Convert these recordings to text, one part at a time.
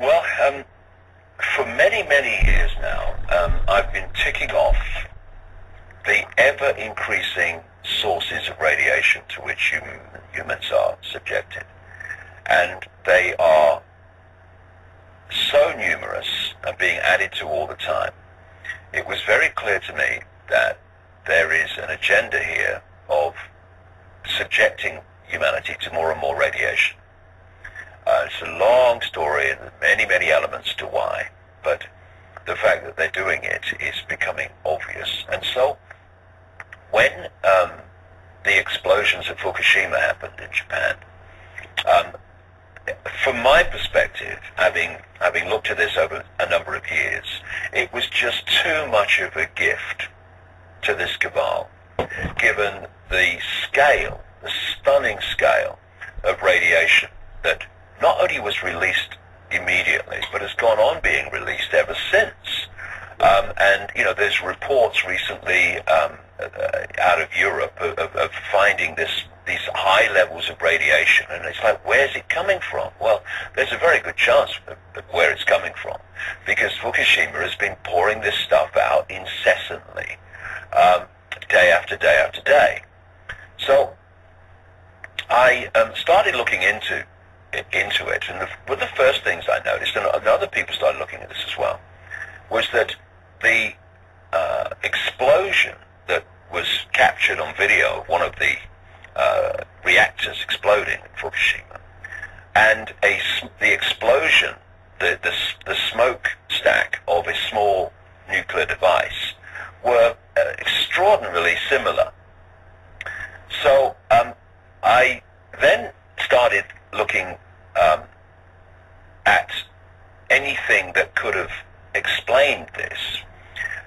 Well, um, for many, many years now, um, I've been ticking off the ever-increasing sources of radiation to which hum- humans are subjected. And they are so numerous and being added to all the time. It was very clear to me that there is an agenda here of subjecting humanity to more and more radiation. Uh, it's a long story and many, many elements to why, but the fact that they're doing it is becoming obvious. And so when um, the explosions at Fukushima happened in Japan, um, from my perspective, having having looked at this over a number of years, it was just too much of a gift to this cabal, given the scale, the stunning scale of radiation that not only was released immediately, but has gone on being released ever since. Um, and you know, there's reports recently um, uh, out of Europe of, of, of finding this these high levels of radiation, and it's like, where's it coming from? Well, there's a very good chance of, where it's coming from, because Fukushima has been pouring this stuff out incessantly, um, day after day after day. So I um, started looking into into it, and the, one of the first things I noticed, and other people started looking at this as well, was that the uh, explosion that was captured on video of one of the uh, reactors exploding in Fukushima, and a, the explosion, the, the, the smoke stack of a small nuclear device were uh, extraordinarily similar. So um, I then started looking um, at anything that could have explained this,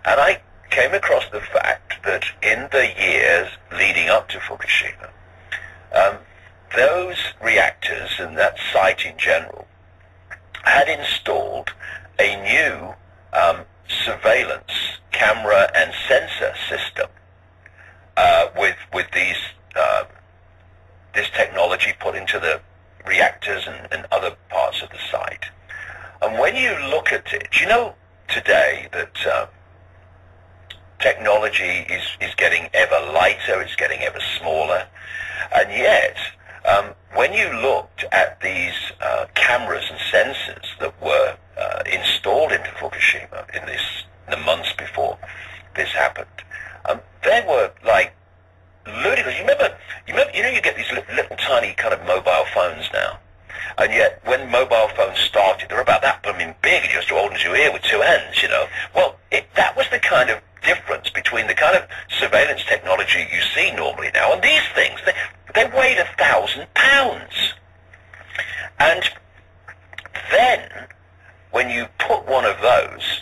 and I came across the fact that in the years leading up to Fukushima, um, those reactors and that site in general had installed a new um, surveillance camera and sensor system uh, with with these uh, this technology put into the reactors and, and other parts of the site. And when you look at it, you know today that uh, technology is, is getting ever lighter, it's getting ever smaller, and yet um, when you looked at these uh, cameras and sensors that were uh, installed into Fukushima in this the months before this happened, um, they were like ludicrous. You remember, you remember, you know, you get these little, little tiny kind of mobile phones now, and yet when mobile phones started, they were about that blooming big, just as your ear with two ends, you know. Well, it, that was the kind of difference between the kind of surveillance technology you see normally now and these things. They, they weighed a thousand pounds. And then, when you put one of those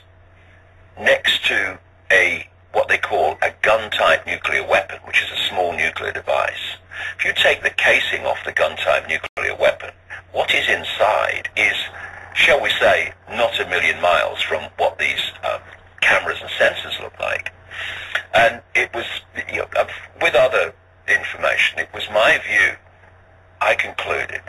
next to a what they call a gun-type nuclear weapon, which is a small nuclear device. If you take the casing off the gun-type nuclear weapon, what is inside is, shall we say, not a million miles from what these um, cameras and sensors look like. And it was, you know, uh, with other information, it was my view, I concluded,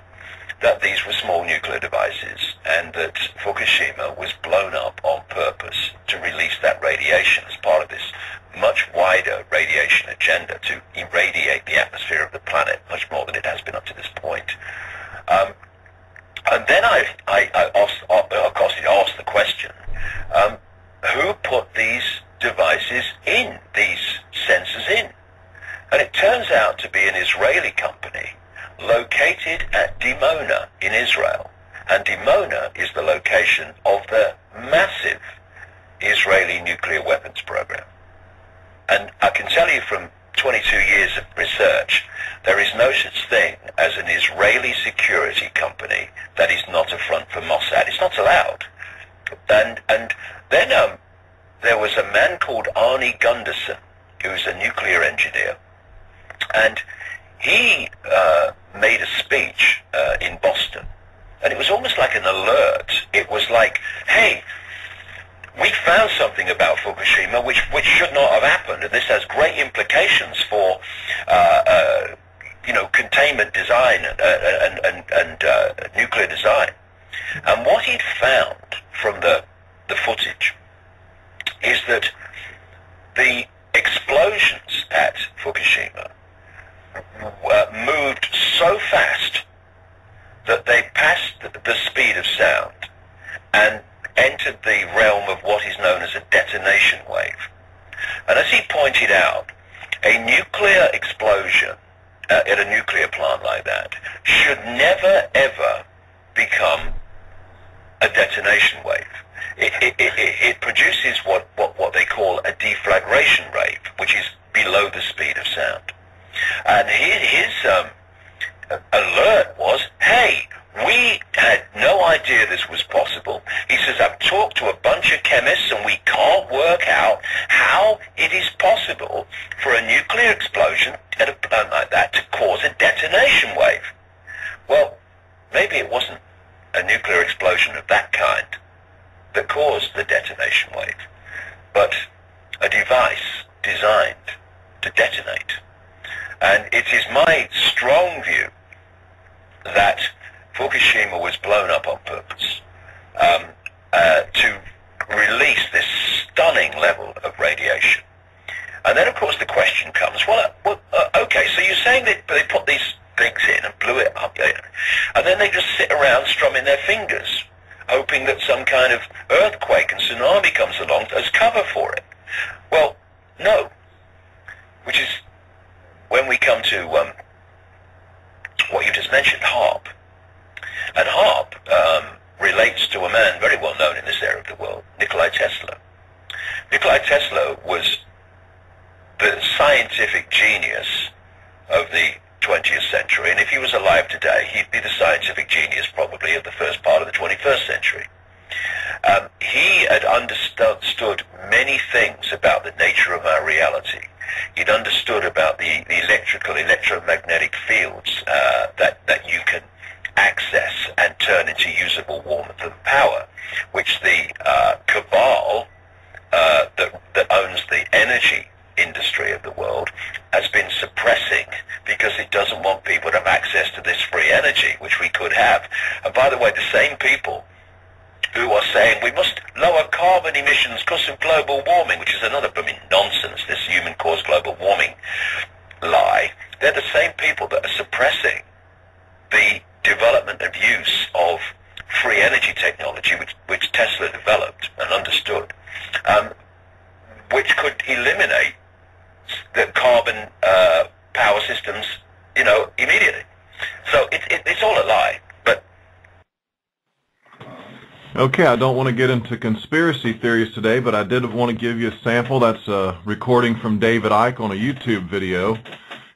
that these were small nuclear devices and that Fukushima was blown up on purpose to release that radiation as part of this much wider radiation agenda to irradiate the atmosphere of the planet much more than it has been up to this point. Um, and then I, I, I asked, uh, of course, I asked the question, um, who put these devices to detonate. And it is my strong view that Fukushima was blown up on purpose um, uh, to release this stunning level of radiation. And then, of course, the question comes, well, uh, well uh, okay, so you're saying that they put these things in and blew it up, and then they just sit around strumming their fingers, hoping that some kind of earthquake and tsunami comes along as cover for it. Well, no. Which is when we come to um, what you just mentioned, HAARP. And HAARP um, relates to a man very well known in this area of the world, Nikolai Tesla. Nikolai Tesla was the scientific genius of the 20th century, and if he was alive today, he'd be the scientific genius probably of the first part of the 21st century. Um, he had understood many things about the nature of our reality. He'd understood about the, the electrical, electromagnetic fields uh, that, that you can access and turn into usable warmth and power, which the uh, cabal uh, that, that owns the energy industry of the world has been suppressing because it doesn't want people to have access to this free energy, which we could have. And by the way, the same people who are saying we must lower carbon emissions because of global warming, which is another mean, nonsense, this human-caused global warming lie. They're the same people that are suppressing the development and use of free energy technology, which, which Tesla developed and understood, um, which could eliminate the carbon uh, power systems, you know, immediately. So it, it, it's all a lie. Okay, I don't want to get into conspiracy theories today, but I did want to give you a sample. That's a recording from David Icke on a YouTube video.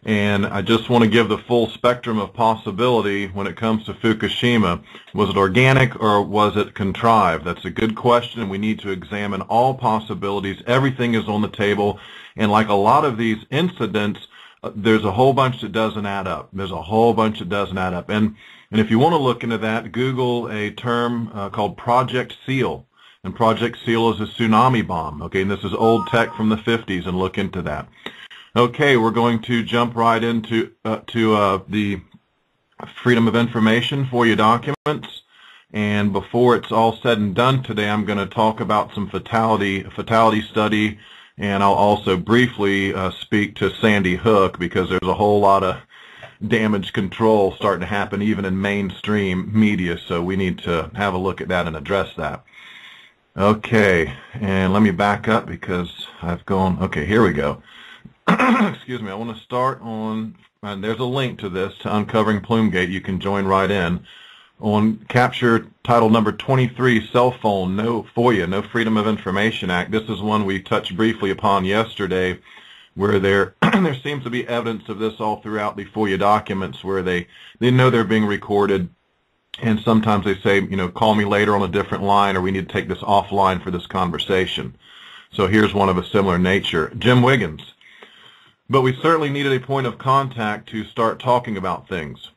And I just want to give the full spectrum of possibility when it comes to Fukushima. Was it organic or was it contrived? That's a good question, we need to examine all possibilities. Everything is on the table. And like a lot of these incidents, uh, there's a whole bunch that doesn't add up. There's a whole bunch that doesn't add up. And, and if you want to look into that, Google a term uh, called Project SEAL. And Project SEAL is a tsunami bomb. Okay, and this is old tech from the 50s, and look into that. Okay, we're going to jump right into uh, to uh, the Freedom of Information FOIA documents. And before it's all said and done today, I'm going to talk about some fatality fatality study, and I'll also briefly uh, speak to Sandy Hook because there's a whole lot of damage control starting to happen even in mainstream media, so we need to have a look at that and address that. Okay, and let me back up because I've gone, okay, here we go. excuse me, I want to start on, and there's a link to this, to Uncovering Plumegate. You can join right in. On capture title number 23, Cell Phone, no FOIA, no Freedom of Information Act. This is one we touched briefly upon yesterday where there there seems to be evidence of this all throughout the FOIA documents where they, they know they're being recorded and sometimes they say, you know, call me later on a different line or we need to take this offline for this conversation. So here's one of a similar nature. Jim Wiggins, but we certainly needed a point of contact to start talking about things.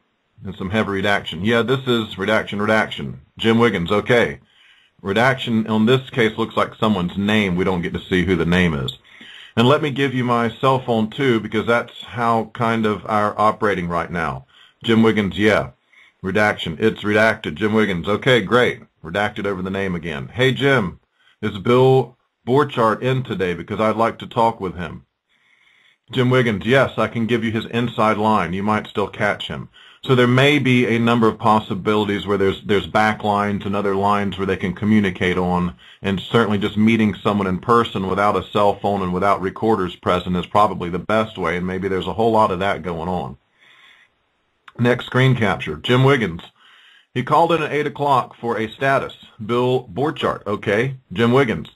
And some heavy redaction. Yeah, this is redaction, redaction. Jim Wiggins, okay. Redaction on this case looks like someone's name. We don't get to see who the name is. And let me give you my cell phone too, because that's how kind of our operating right now. Jim Wiggins, yeah. Redaction. It's redacted. Jim Wiggins. Okay, great. Redacted over the name again. Hey, Jim, is Bill Borchardt in today because I'd like to talk with him? Jim Wiggins. Yes, I can give you his inside line. You might still catch him. So there may be a number of possibilities where there's there's back lines and other lines where they can communicate on, and certainly just meeting someone in person without a cell phone and without recorders present is probably the best way, and maybe there's a whole lot of that going on. Next screen capture, Jim Wiggins. He called in at 8 o'clock for a status. Bill Borchardt, okay. Jim Wiggins.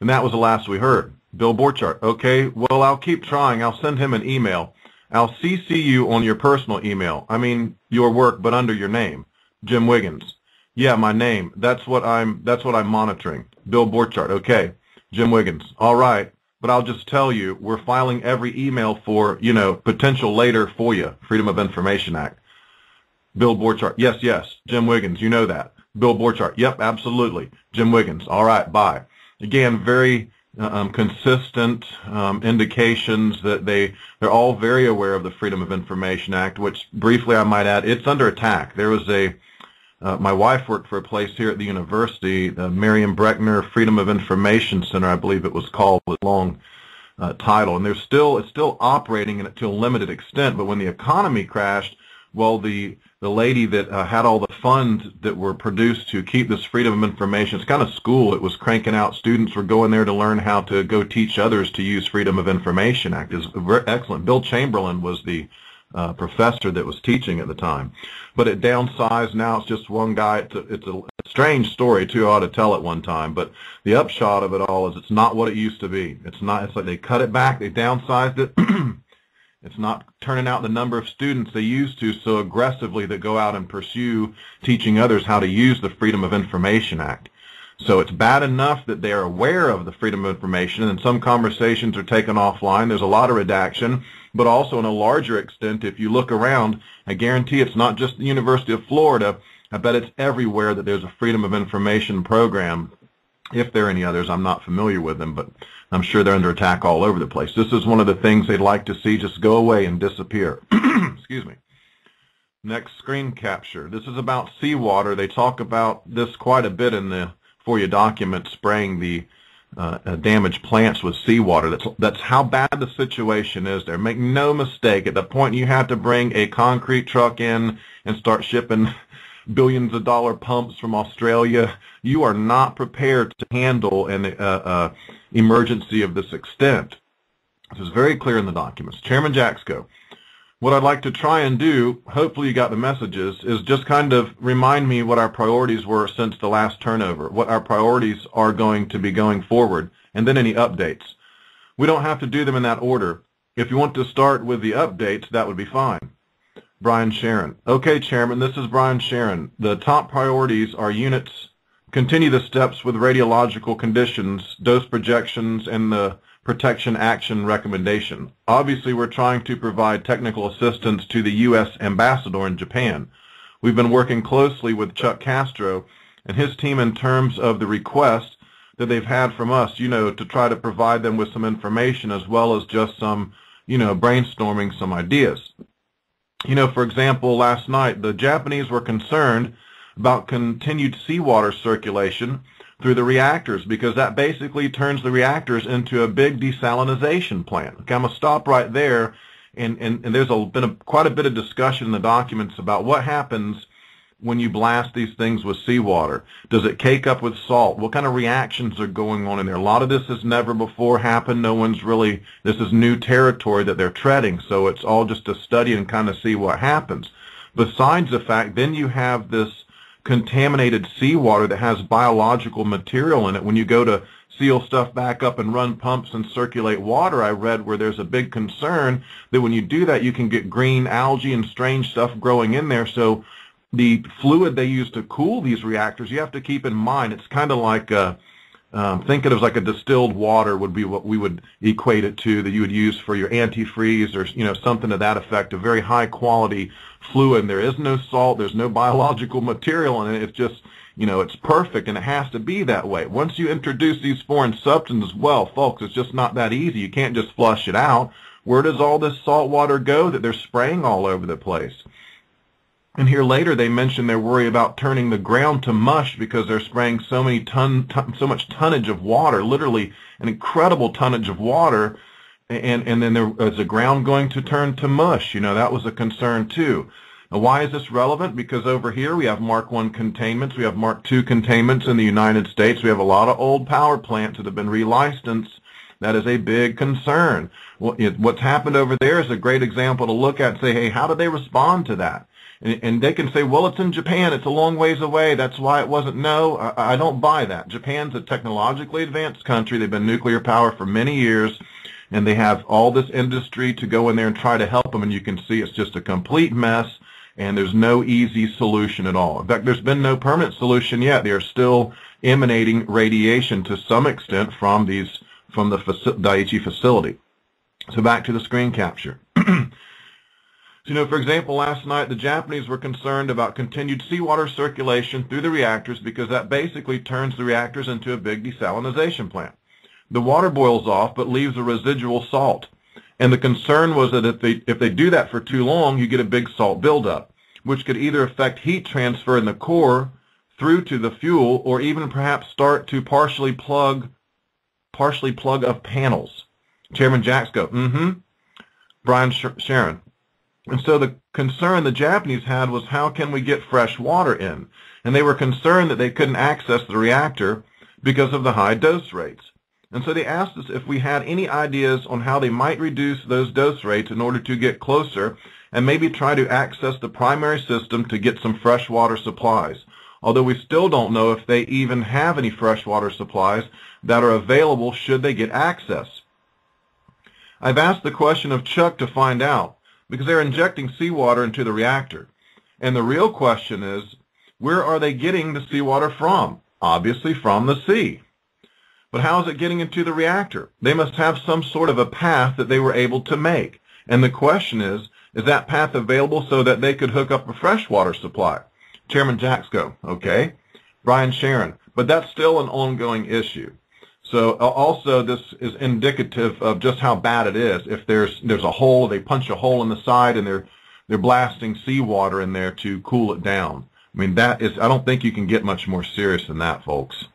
And that was the last we heard. Bill Borchardt, okay. Well, I'll keep trying. I'll send him an email. I'll CC you on your personal email. I mean, your work, but under your name. Jim Wiggins. Yeah, my name. That's what I'm, that's what I'm monitoring. Bill Borchardt, okay. Jim Wiggins. All right. But I'll just tell you, we're filing every email for, you know, potential later for you. Freedom of Information Act. Bill Borchardt. Yes, yes. Jim Wiggins. You know that. Bill Borchardt. Yep, absolutely. Jim Wiggins. All right. Bye. Again, very um, consistent um, indications that they they're all very aware of the Freedom of Information Act. Which briefly I might add, it's under attack. There was a uh, my wife worked for a place here at the university, the Marion Brechner Freedom of Information Center, I believe it was called, with long uh, title, and there's still it's still operating to a limited extent. But when the economy crashed, well, the the lady that uh, had all the funds that were produced to keep this freedom of information, it's kind of school. It was cranking out. Students were going there to learn how to go teach others to use Freedom of Information Act. is excellent. Bill Chamberlin was the uh, professor that was teaching at the time. But it downsized. Now it's just one guy. It's a, it's a strange story too. I ought to tell it one time. But the upshot of it all is it's not what it used to be. It's not. It's like they cut it back. They downsized it. it's not turning out the number of students they used to so aggressively that go out and pursue teaching others how to use the Freedom of Information Act. So it's bad enough that they are aware of the freedom of information, and some conversations are taken offline. There's a lot of redaction but also in a larger extent, if you look around, I guarantee it's not just the University of Florida. I bet it's everywhere that there's a Freedom of Information program. If there are any others, I'm not familiar with them, but I'm sure they're under attack all over the place. This is one of the things they'd like to see just go away and disappear. Excuse me. Next screen capture. This is about seawater. They talk about this quite a bit in the for FOIA document, spraying the uh, uh, damage plants with seawater. That's that's how bad the situation is there. Make no mistake. At the point you have to bring a concrete truck in and start shipping billions of dollar pumps from Australia, you are not prepared to handle an uh, uh, emergency of this extent. This is very clear in the documents. Chairman Jaczko what I'd like to try and do, hopefully you got the messages, is just kind of remind me what our priorities were since the last turnover, what our priorities are going to be going forward, and then any updates. We don't have to do them in that order. If you want to start with the updates, that would be fine. Brian Sheron. Okay, Chairman, this is Brian Sheron. The top priorities are units, continue the steps with radiological conditions, dose projections, and the protection action recommendation. Obviously, we're trying to provide technical assistance to the U.S. ambassador in Japan. We've been working closely with Chuck Casto and his team in terms of the request that they've had from us, you know, to try to provide them with some information as well as just some, you know, brainstorming some ideas. You know, for example, last night the Japanese were concerned about continued seawater circulation through the reactors because that basically turns the reactors into a big desalinization plant. Okay, I'm going to stop right there. And, and, and there's a, been a, quite a bit of discussion in the documents about what happens when you blast these things with seawater. Does it cake up with salt? What kind of reactions are going on in there? A lot of this has never before happened. No one's really, this is new territory that they're treading. So it's all just a study and kind of see what happens. Besides the fact, then you have this contaminated seawater that has biological material in it. When you go to seal stuff back up and run pumps and circulate water, I read where there's a big concern that when you do that, you can get green algae and strange stuff growing in there. So the fluid they use to cool these reactors, you have to keep in mind, it's kind of like a, um, think of it as like a distilled water would be what we would equate it to that you would use for your antifreeze or you know something to that effect. A very high quality fluid. There is no salt. There's no biological material in it. It's just you know it's perfect and it has to be that way. Once you introduce these foreign substances, well, folks, it's just not that easy. You can't just flush it out. Where does all this salt water go that they're spraying all over the place? And here later they mention their worry about turning the ground to mush because they're spraying so many ton, ton so much tonnage of water, literally an incredible tonnage of water, and and then there is the ground going to turn to mush. You know that was a concern too. Now, why is this relevant? Because over here we have Mark I containments, we have Mark II containments in the United States. We have a lot of old power plants that have been relicensed. That is a big concern. What's happened over there is a great example to look at and say, hey, how did they respond to that? And, and they can say, well, it's in Japan. It's a long ways away. That's why it wasn't. No, I, I don't buy that. Japan's a technologically advanced country. They've been nuclear power for many years, and they have all this industry to go in there and try to help them. And you can see it's just a complete mess, and there's no easy solution at all. In fact, there's been no permanent solution yet. They are still emanating radiation to some extent from these from the Daiichi facility. So back to the screen capture. You know, for example, last night the Japanese were concerned about continued seawater circulation through the reactors because that basically turns the reactors into a big desalination plant. The water boils off but leaves a residual salt. And the concern was that if they, if they do that for too long, you get a big salt buildup, which could either affect heat transfer in the core through to the fuel or even perhaps start to partially plug, partially plug up panels. Chairman Jaczko, mm-hmm. Brian Sheron, and so the concern the Japanese had was how can we get fresh water in? And they were concerned that they couldn't access the reactor because of the high dose rates. And so they asked us if we had any ideas on how they might reduce those dose rates in order to get closer and maybe try to access the primary system to get some fresh water supplies. Although we still don't know if they even have any fresh water supplies that are available should they get access. I've asked the question of Chuck to find out because they're injecting seawater into the reactor. And the real question is, where are they getting the seawater from? Obviously from the sea. But how is it getting into the reactor? They must have some sort of a path that they were able to make. And the question is, is that path available so that they could hook up a freshwater supply? Chairman Jaczko, okay. Brian Sheron, but that's still an ongoing issue. So also this is indicative of just how bad it is. If there's there's a hole, they punch a hole in the side and they're they're blasting seawater in there to cool it down. I mean that is I don't think you can get much more serious than that, folks.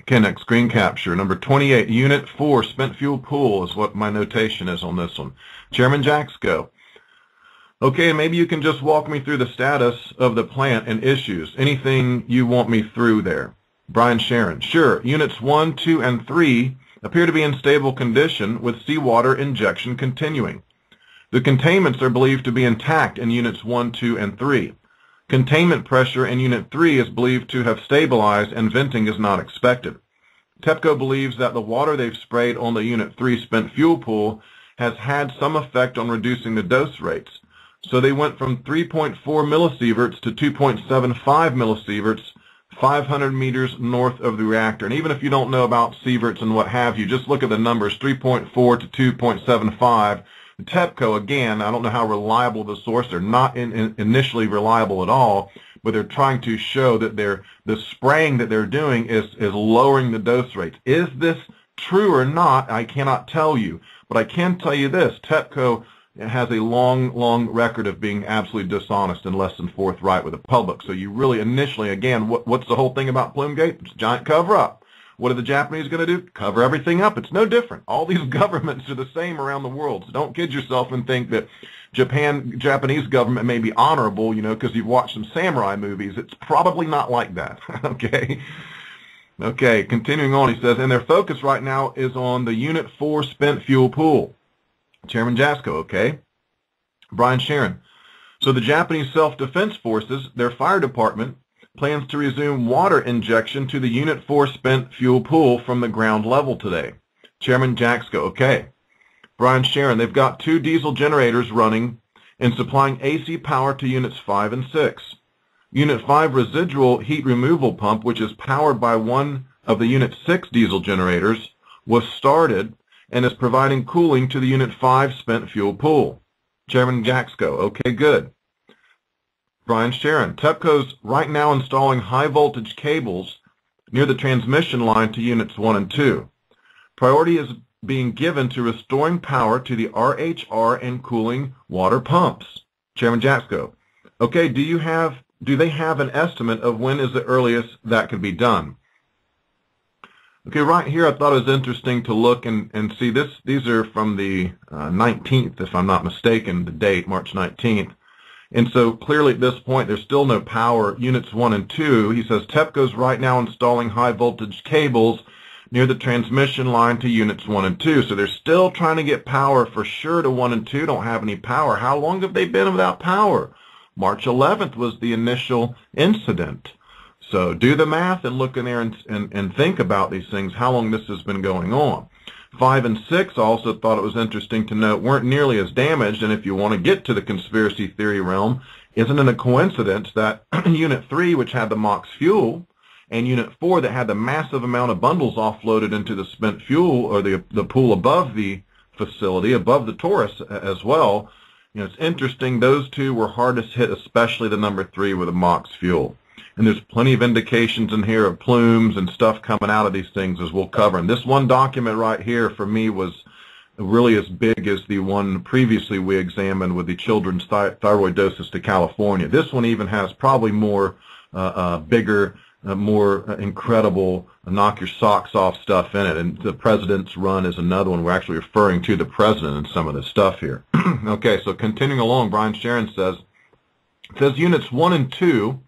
Okay, next screen capture. Number 28, Unit 4, spent fuel pool is what my notation is on this one. Chairman Jaczko. Okay, maybe you can just walk me through the status of the plant and issues. Anything you want me through there. Brian Sheron. Sure, units 1, 2, and 3 appear to be in stable condition with seawater injection continuing. The containments are believed to be intact in units 1, 2, and 3. Containment pressure in unit 3 is believed to have stabilized and venting is not expected. TEPCO believes that the water they've sprayed on the unit 3 spent fuel pool has had some effect on reducing the dose rates. So they went from 3.4 millisieverts to 2.75 millisieverts 500 meters north of the reactor. And even if you don't know about sieverts and what have you, just look at the numbers, 3.4 to 2.75. TEPCO, again, I don't know how reliable the source. They're not in, in initially reliable at all, but they're trying to show that they're, the spraying that they're doing is, is lowering the dose rates. Is this true or not? I cannot tell you. But I can tell you this, TEPCO has a long, long record of being absolutely dishonest and less than forthright with the public. So you really initially, again, what, what's the whole thing about Plumegate? It's a giant cover-up. What are the Japanese going to do? Cover everything up. It's no different. All these governments are the same around the world. So don't kid yourself and think that Japan, Japanese government may be honorable, you know, because you've watched some samurai movies. It's probably not like that. okay. Okay, continuing on, he says, and their focus right now is on the Unit 4 spent fuel pool. Chairman Jaczko, okay? Brian Sheron. So the Japanese Self-Defense Forces, their fire department, plans to resume water injection to the Unit 4 spent fuel pool from the ground level today. Chairman Jaczko, okay. Brian Sheron, they've got two diesel generators running and supplying AC power to Units 5 and 6. Unit 5 residual heat removal pump, which is powered by one of the Unit 6 diesel generators, was started and is providing cooling to the Unit 5 spent fuel pool. Chairman Jaczko, okay, good. Brian Sheron, TEPCO's right now installing high voltage cables near the transmission line to Units 1 and 2. Priority is being given to restoring power to the RHR and cooling water pumps. Chairman Jaczko, okay, do you have, do they have an estimate of when is the earliest that could be done? Okay, right here I thought it was interesting to look and, and see this. These are from the uh, 19th, if I'm not mistaken, the date, March 19th. And so clearly at this point, there's still no power. Units 1 and 2, he says TEPCO's right now installing high voltage cables near the transmission line to units 1 and 2. So they're still trying to get power for sure to 1 and 2. Don't have any power. How long have they been without power? March 11th was the initial incident. So do the math and look in there and, and, and think about these things, how long this has been going on. 5 and 6 also thought it was interesting to note weren't nearly as damaged, and if you want to get to the conspiracy theory realm, isn't it a coincidence that Unit 3, which had the MOX fuel, and Unit 4 that had the massive amount of bundles offloaded into the spent fuel or the, the pool above the facility, above the torus as well, you know, it's interesting, those two were hardest hit, especially the number 3 with the MOX fuel and there's plenty of indications in here of plumes and stuff coming out of these things as we'll cover. And this one document right here for me was really as big as the one previously we examined with the children's thyroid doses to California. This one even has probably more uh, uh, bigger, uh, more incredible knock your socks off stuff in it. And the president's run is another one. We're actually referring to the president and some of this stuff here. okay, so continuing along, Brian Sheron says, says units 1 and 2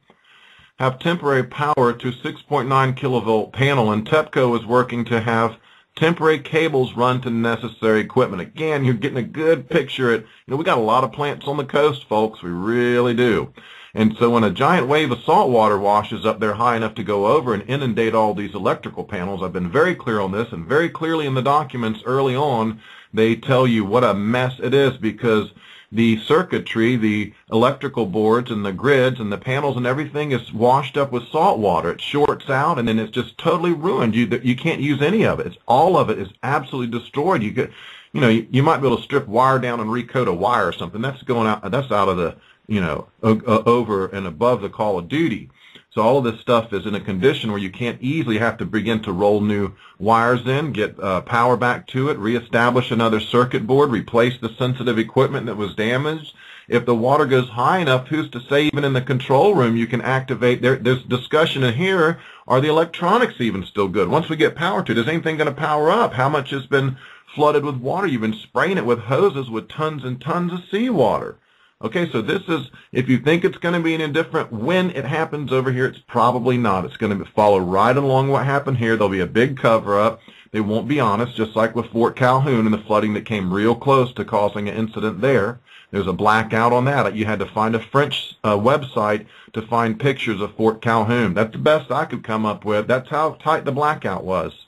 have temporary power to 6.9 kilovolt panel, and TEPCO is working to have temporary cables run to necessary equipment. Again, you're getting a good picture. At, you know, we got a lot of plants on the coast, folks. We really do. And so when a giant wave of salt water washes up there high enough to go over and inundate all these electrical panels, I've been very clear on this, and very clearly in the documents early on, they tell you what a mess it is because the circuitry, the electrical boards and the grids and the panels and everything is washed up with salt water. It shorts out and then it's just totally ruined. You you can't use any of it. It's, all of it is absolutely destroyed. You get, you know, you, you might be able to strip wire down and recode a wire or something. That's going out. That's out of the, you know, over and above the call of duty. So all of this stuff is in a condition where you can't easily have to begin to roll new wires in, get uh, power back to it, reestablish another circuit board, replace the sensitive equipment that was damaged. If the water goes high enough, who's to say even in the control room you can activate, there, there's discussion in here, are the electronics even still good? Once we get power to it, is anything going to power up? How much has been flooded with water? You've been spraying it with hoses with tons and tons of seawater. Okay, so this is, if you think it's going to be an indifferent when it happens over here, it's probably not. It's going to follow right along what happened here. There'll be a big cover-up. They won't be honest, just like with Fort Calhoun and the flooding that came real close to causing an incident there. There's a blackout on that. You had to find a French uh, website to find pictures of Fort Calhoun. That's the best I could come up with. That's how tight the blackout was.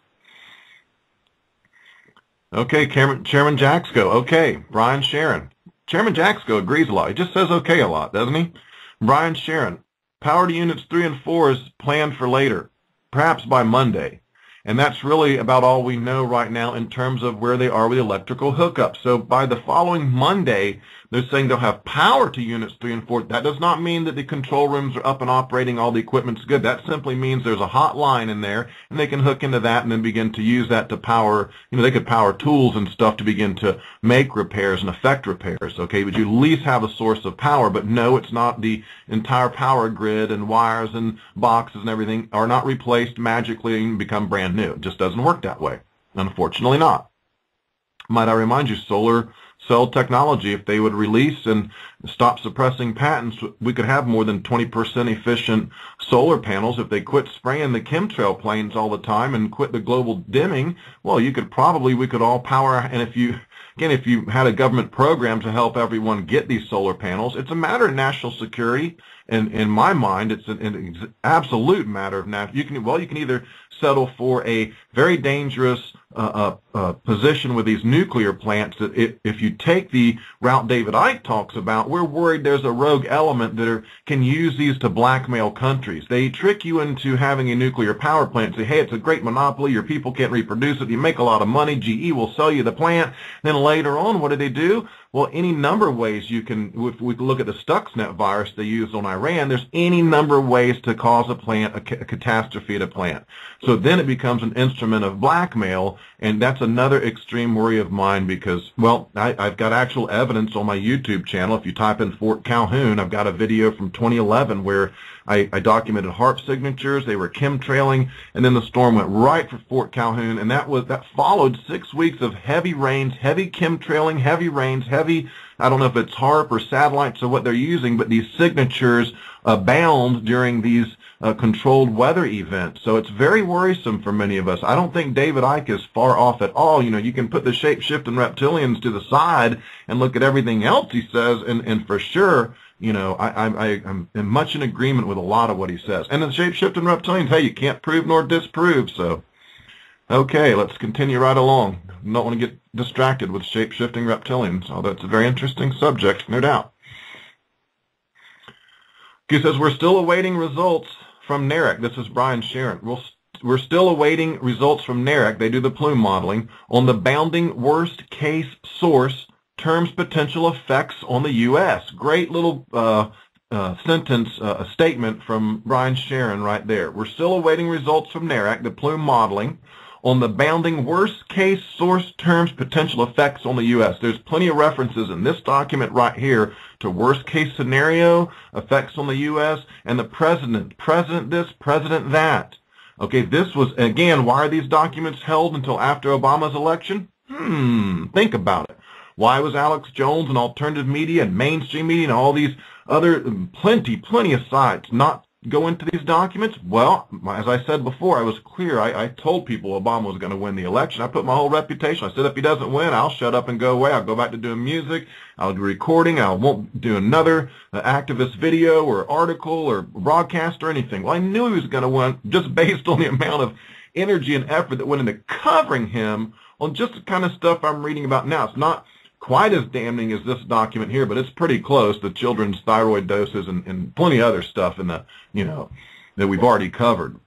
Okay, Chairman, Chairman Jaczko. Okay, Brian Sheron. Chairman Jaczko agrees a lot. He just says okay a lot, doesn't he? Brian Sheron, power to units 3 and 4 is planned for later, perhaps by Monday. And that's really about all we know right now in terms of where they are with electrical hookups. So by the following Monday, they're saying they'll have power to units 3 and 4. That does not mean that the control rooms are up and operating, all the equipment's good. That simply means there's a hot line in there, and they can hook into that and then begin to use that to power, you know, they could power tools and stuff to begin to make repairs and effect repairs, okay? But you at least have a source of power. But no, it's not the entire power grid and wires and boxes and everything are not replaced magically and become brand new. It just doesn't work that way. Unfortunately not. Might I remind you, solar cell technology. If they would release and stop suppressing patents, we could have more than 20% efficient solar panels. If they quit spraying the chemtrail planes all the time and quit the global dimming, well, you could probably, we could all power, and if you, again, if you had a government program to help everyone get these solar panels, it's a matter of national security. And in my mind, it's an, an absolute matter of national. You can well, you can either settle for a very dangerous uh, uh, position with these nuclear plants that if, if you take the route David Icke talks about, we're worried there's a rogue element that are, can use these to blackmail countries. They trick you into having a nuclear power plant, say, hey, it's a great monopoly, your people can't reproduce it, you make a lot of money, GE will sell you the plant. Then later on, what do they do? Well, any number of ways you can, if we look at the Stuxnet virus they used on Iran, there's any number of ways to cause a plant, a, a catastrophe at a plant. So then it becomes an instrument of blackmail, and that's another extreme worry of mine because, well, I, I've got actual evidence on my YouTube channel. If you type in Fort Calhoun, I've got a video from 2011 where I, I documented HAARP signatures. They were chemtrailing, and then the storm went right for Fort Calhoun, and that was that followed six weeks of heavy rains, heavy chemtrailing, heavy rains, heavy. I don't know if it's HAARP or satellites or what they're using, but these signatures abound during these uh, controlled weather events. So it's very worrisome for many of us. I don't think David Icke is far off at all. You know, you can put the shape-shifting reptilians to the side and look at everything else he says, and, and for sure, you know, I, I, I, am much in agreement with a lot of what he says. And the shape-shifting reptilians, hey, you can't prove nor disprove, so. Okay, let's continue right along. Don't want to get distracted with shape-shifting reptilians, although it's a very interesting subject, no doubt. He says, we're still awaiting results from NARAC. This is Brian Sheron. We'll, we're still awaiting results from NARAC. They do the plume modeling on the bounding worst case source terms potential effects on the U.S. Great little uh, uh, sentence, uh, a statement from Brian Sheron right there. We're still awaiting results from NARAC, the plume modeling, on the bounding worst case source terms potential effects on the U.S. There's plenty of references in this document right here to worst case scenario effects on the U.S. and the president, president this, president that. Okay, this was, again, why are these documents held until after Obama's election? Hmm, think about it. Why was Alex Jones and alternative media and mainstream media and all these other plenty, plenty of sites not go into these documents? Well, as I said before, I was clear. I, I told people Obama was going to win the election. I put my whole reputation. I said if he doesn't win, I'll shut up and go away. I'll go back to doing music. I'll do recording. I won't do another uh, activist video or article or broadcast or anything. Well, I knew he was going to win just based on the amount of energy and effort that went into covering him on just the kind of stuff I'm reading about now. It's not quite as damning as this document here, but it's pretty close. The children's thyroid doses and, and plenty other stuff in the, you know, that we've already covered.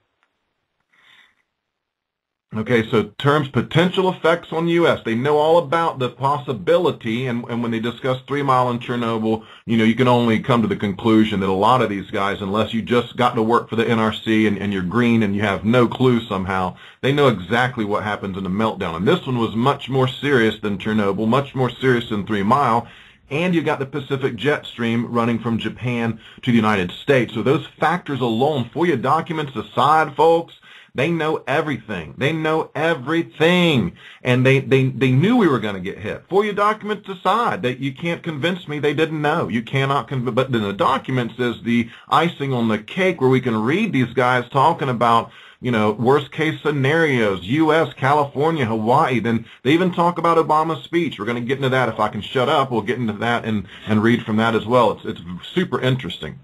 Okay, so terms potential effects on the U.S. They know all about the possibility, and, and when they discuss Three Mile and Chernobyl, you know, you can only come to the conclusion that a lot of these guys, unless you just got to work for the NRC and, and you're green and you have no clue somehow, they know exactly what happens in a meltdown. And this one was much more serious than Chernobyl, much more serious than Three Mile, and you got the Pacific jet stream running from Japan to the United States. So those factors alone, FOIA documents aside, folks, they know everything. They know everything. And they, they, they knew we were going to get hit. FOIA documents aside, that you can't convince me they didn't know. You cannot convince, but then the documents is the icing on the cake where we can read these guys talking about you know, worst case scenarios, U.S., California, Hawaii. Then they even talk about Obama's speech. We're going to get into that. If I can shut up, we'll get into that and, and read from that as well. It's, it's super interesting.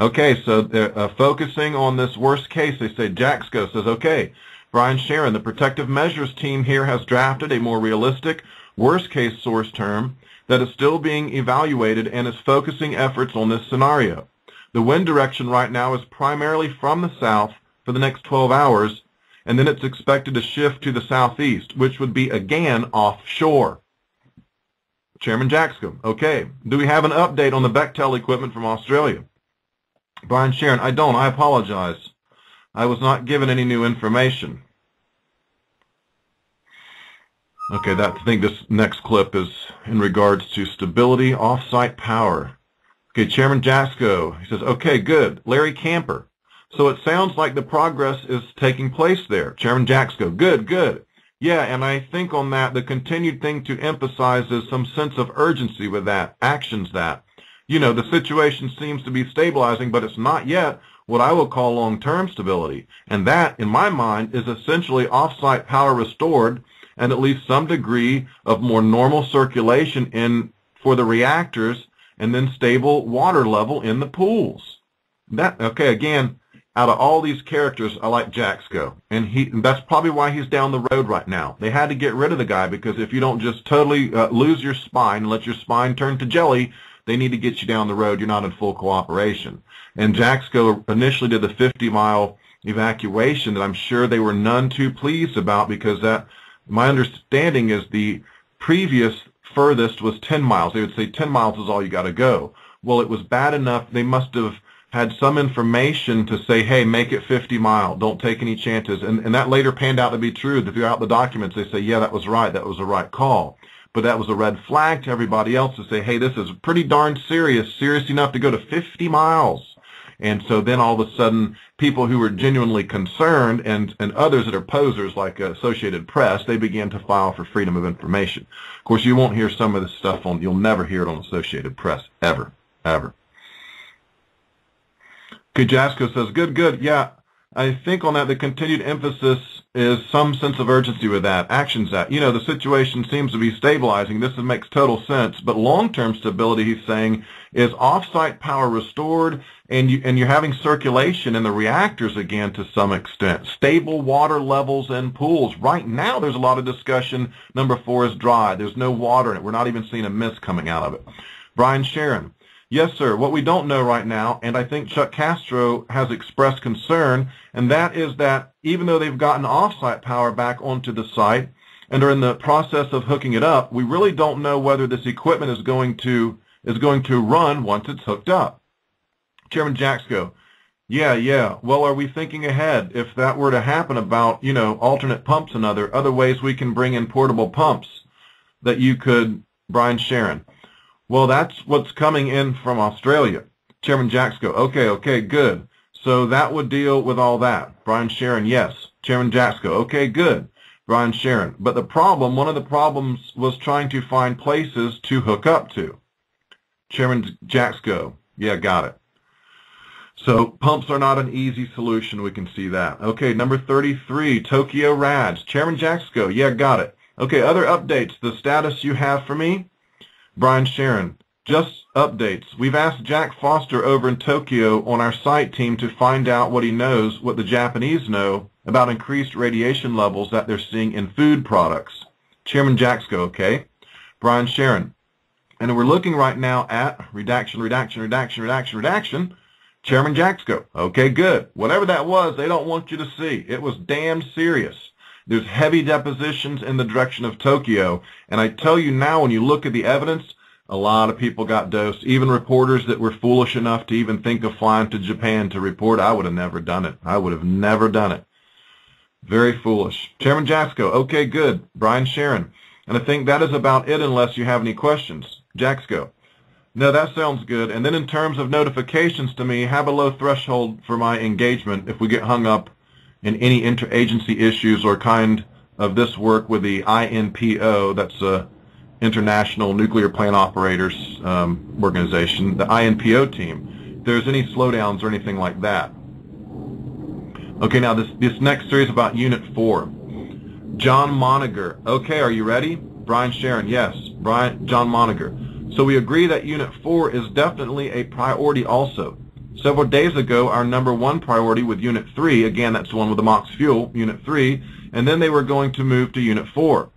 Okay, so they're uh, focusing on this worst case. They say Jaczko says, okay, Brian Sheron, the protective measures team here has drafted a more realistic worst case source term that is still being evaluated and is focusing efforts on this scenario. The wind direction right now is primarily from the south for the next 12 hours, and then it's expected to shift to the southeast, which would be again offshore. Chairman Jaxcom, okay, do we have an update on the Bechtel equipment from Australia? Brian Sheron, I don't. I apologize. I was not given any new information. Okay, that, I think this next clip is in regards to stability off-site power. Okay, Chairman Jaczko, he says, okay, good. Larry Camper. So it sounds like the progress is taking place there. Chairman Jaczko, good, good. Yeah, and I think on that, the continued thing to emphasize is some sense of urgency with that, actions that you know, the situation seems to be stabilizing, but it's not yet what I will call long-term stability. And that, in my mind, is essentially off-site power restored and at least some degree of more normal circulation in for the reactors and then stable water level in the pools. That okay, again, out of all these characters, I like Jaczko. And he that's probably why he's down the road right now. They had to get rid of the guy because if you don't just totally uh, lose your spine and let your spine turn to jelly, they need to get you down the road. You're not in full cooperation. And Jaczko initially did the 50-mile evacuation that I'm sure they were none too pleased about because that, my understanding is the previous furthest was 10 miles. They would say 10 miles is all you got to go. Well, it was bad enough. They must have had some information to say, hey, make it 50 mile. Don't take any chances. And, and that later panned out to be true. Throughout the documents, they say, yeah, that was right. That was the right call. But that was a red flag to everybody else to say, hey, this is pretty darn serious, serious enough to go to 50 miles. And so then all of a sudden, people who were genuinely concerned and, and others that are posers like Associated Press, they began to file for freedom of information. Of course, you won't hear some of this stuff on, you'll never hear it on Associated Press, ever, ever. Kujasco says, good, good. Yeah, I think on that the continued emphasis is some sense of urgency with that. Actions that. You know, the situation seems to be stabilizing. This makes total sense. But long-term stability, he's saying, is off-site power restored and, you, and you're having circulation in the reactors again to some extent. Stable water levels in pools. Right now there's a lot of discussion. Number four is dry. There's no water in it. We're not even seeing a mist coming out of it. Brian Sheron. Yes, sir. What we don't know right now, and I think Chuck Casto has expressed concern, and that is that even though they've gotten off-site power back onto the site and are in the process of hooking it up, we really don't know whether this equipment is going to is going to run once it's hooked up. Chairman Jaczko, yeah, yeah. Well, are we thinking ahead if that were to happen about, you know, alternate pumps and other other ways we can bring in portable pumps that you could, Brian Sheron? Well, that's what's coming in from Australia. Chairman Jaczko, okay, okay, good. So that would deal with all that. Brian Sheron, yes. Chairman Jaczko, okay, good. Brian Sheron. But the problem, one of the problems was trying to find places to hook up to. Chairman Jaczko, yeah, got it. So pumps are not an easy solution. We can see that. Okay, number 33, Tokyo Rads. Chairman Jaczko, yeah, got it. Okay, other updates. The status you have for me? Brian Sheron, just updates. We've asked Jack Foster over in Tokyo on our site team to find out what he knows, what the Japanese know about increased radiation levels that they're seeing in food products. Chairman Jaczko, okay. Brian Sheron. And we're looking right now at redaction, redaction, redaction, redaction, redaction. Chairman Jaczko, okay, good. Whatever that was, they don't want you to see. It was damn serious. There's heavy depositions in the direction of Tokyo. And I tell you now, when you look at the evidence, a lot of people got dosed. Even reporters that were foolish enough to even think of flying to Japan to report, I would have never done it. I would have never done it. Very foolish. Chairman Jaczko, okay, good. Brian Sheron. And I think that is about it unless you have any questions. Jaczko. No, that sounds good. And then in terms of notifications to me, have a low threshold for my engagement if we get hung up in any interagency issues or kind of this work with the INPO, that's a International Nuclear Plant Operators um, Organization, the INPO team, if there's any slowdowns or anything like that. Okay, now this, this next series about Unit 4. John Monninger. Okay, are you ready? Brian Sheron, yes. Brian, John Monninger. So we agree that Unit 4 is definitely a priority also. Several days ago, our number one priority with Unit 3, again, that's the one with the MOX fuel, Unit 3, and then they were going to move to Unit 4.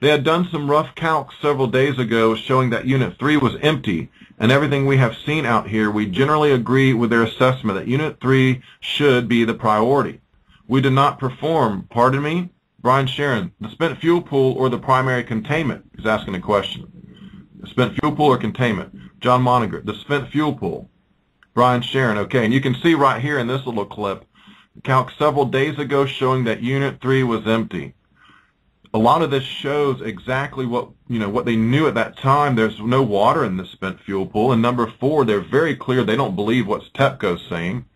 They had done some rough calcs several days ago showing that Unit 3 was empty, and everything we have seen out here, we generally agree with their assessment that Unit 3 should be the priority. We did not perform, pardon me, Brian Sheron, the spent fuel pool or the primary containment? He's asking a question. The spent fuel pool or containment? John Monninger, the spent fuel pool. Brian Sheron. Okay, and you can see right here in this little clip, calc several days ago showing that Unit 3 was empty. A lot of this shows exactly what you know what they knew at that time. There's no water in the spent fuel pool. And number four, they're very clear they don't believe what TEPCO's saying,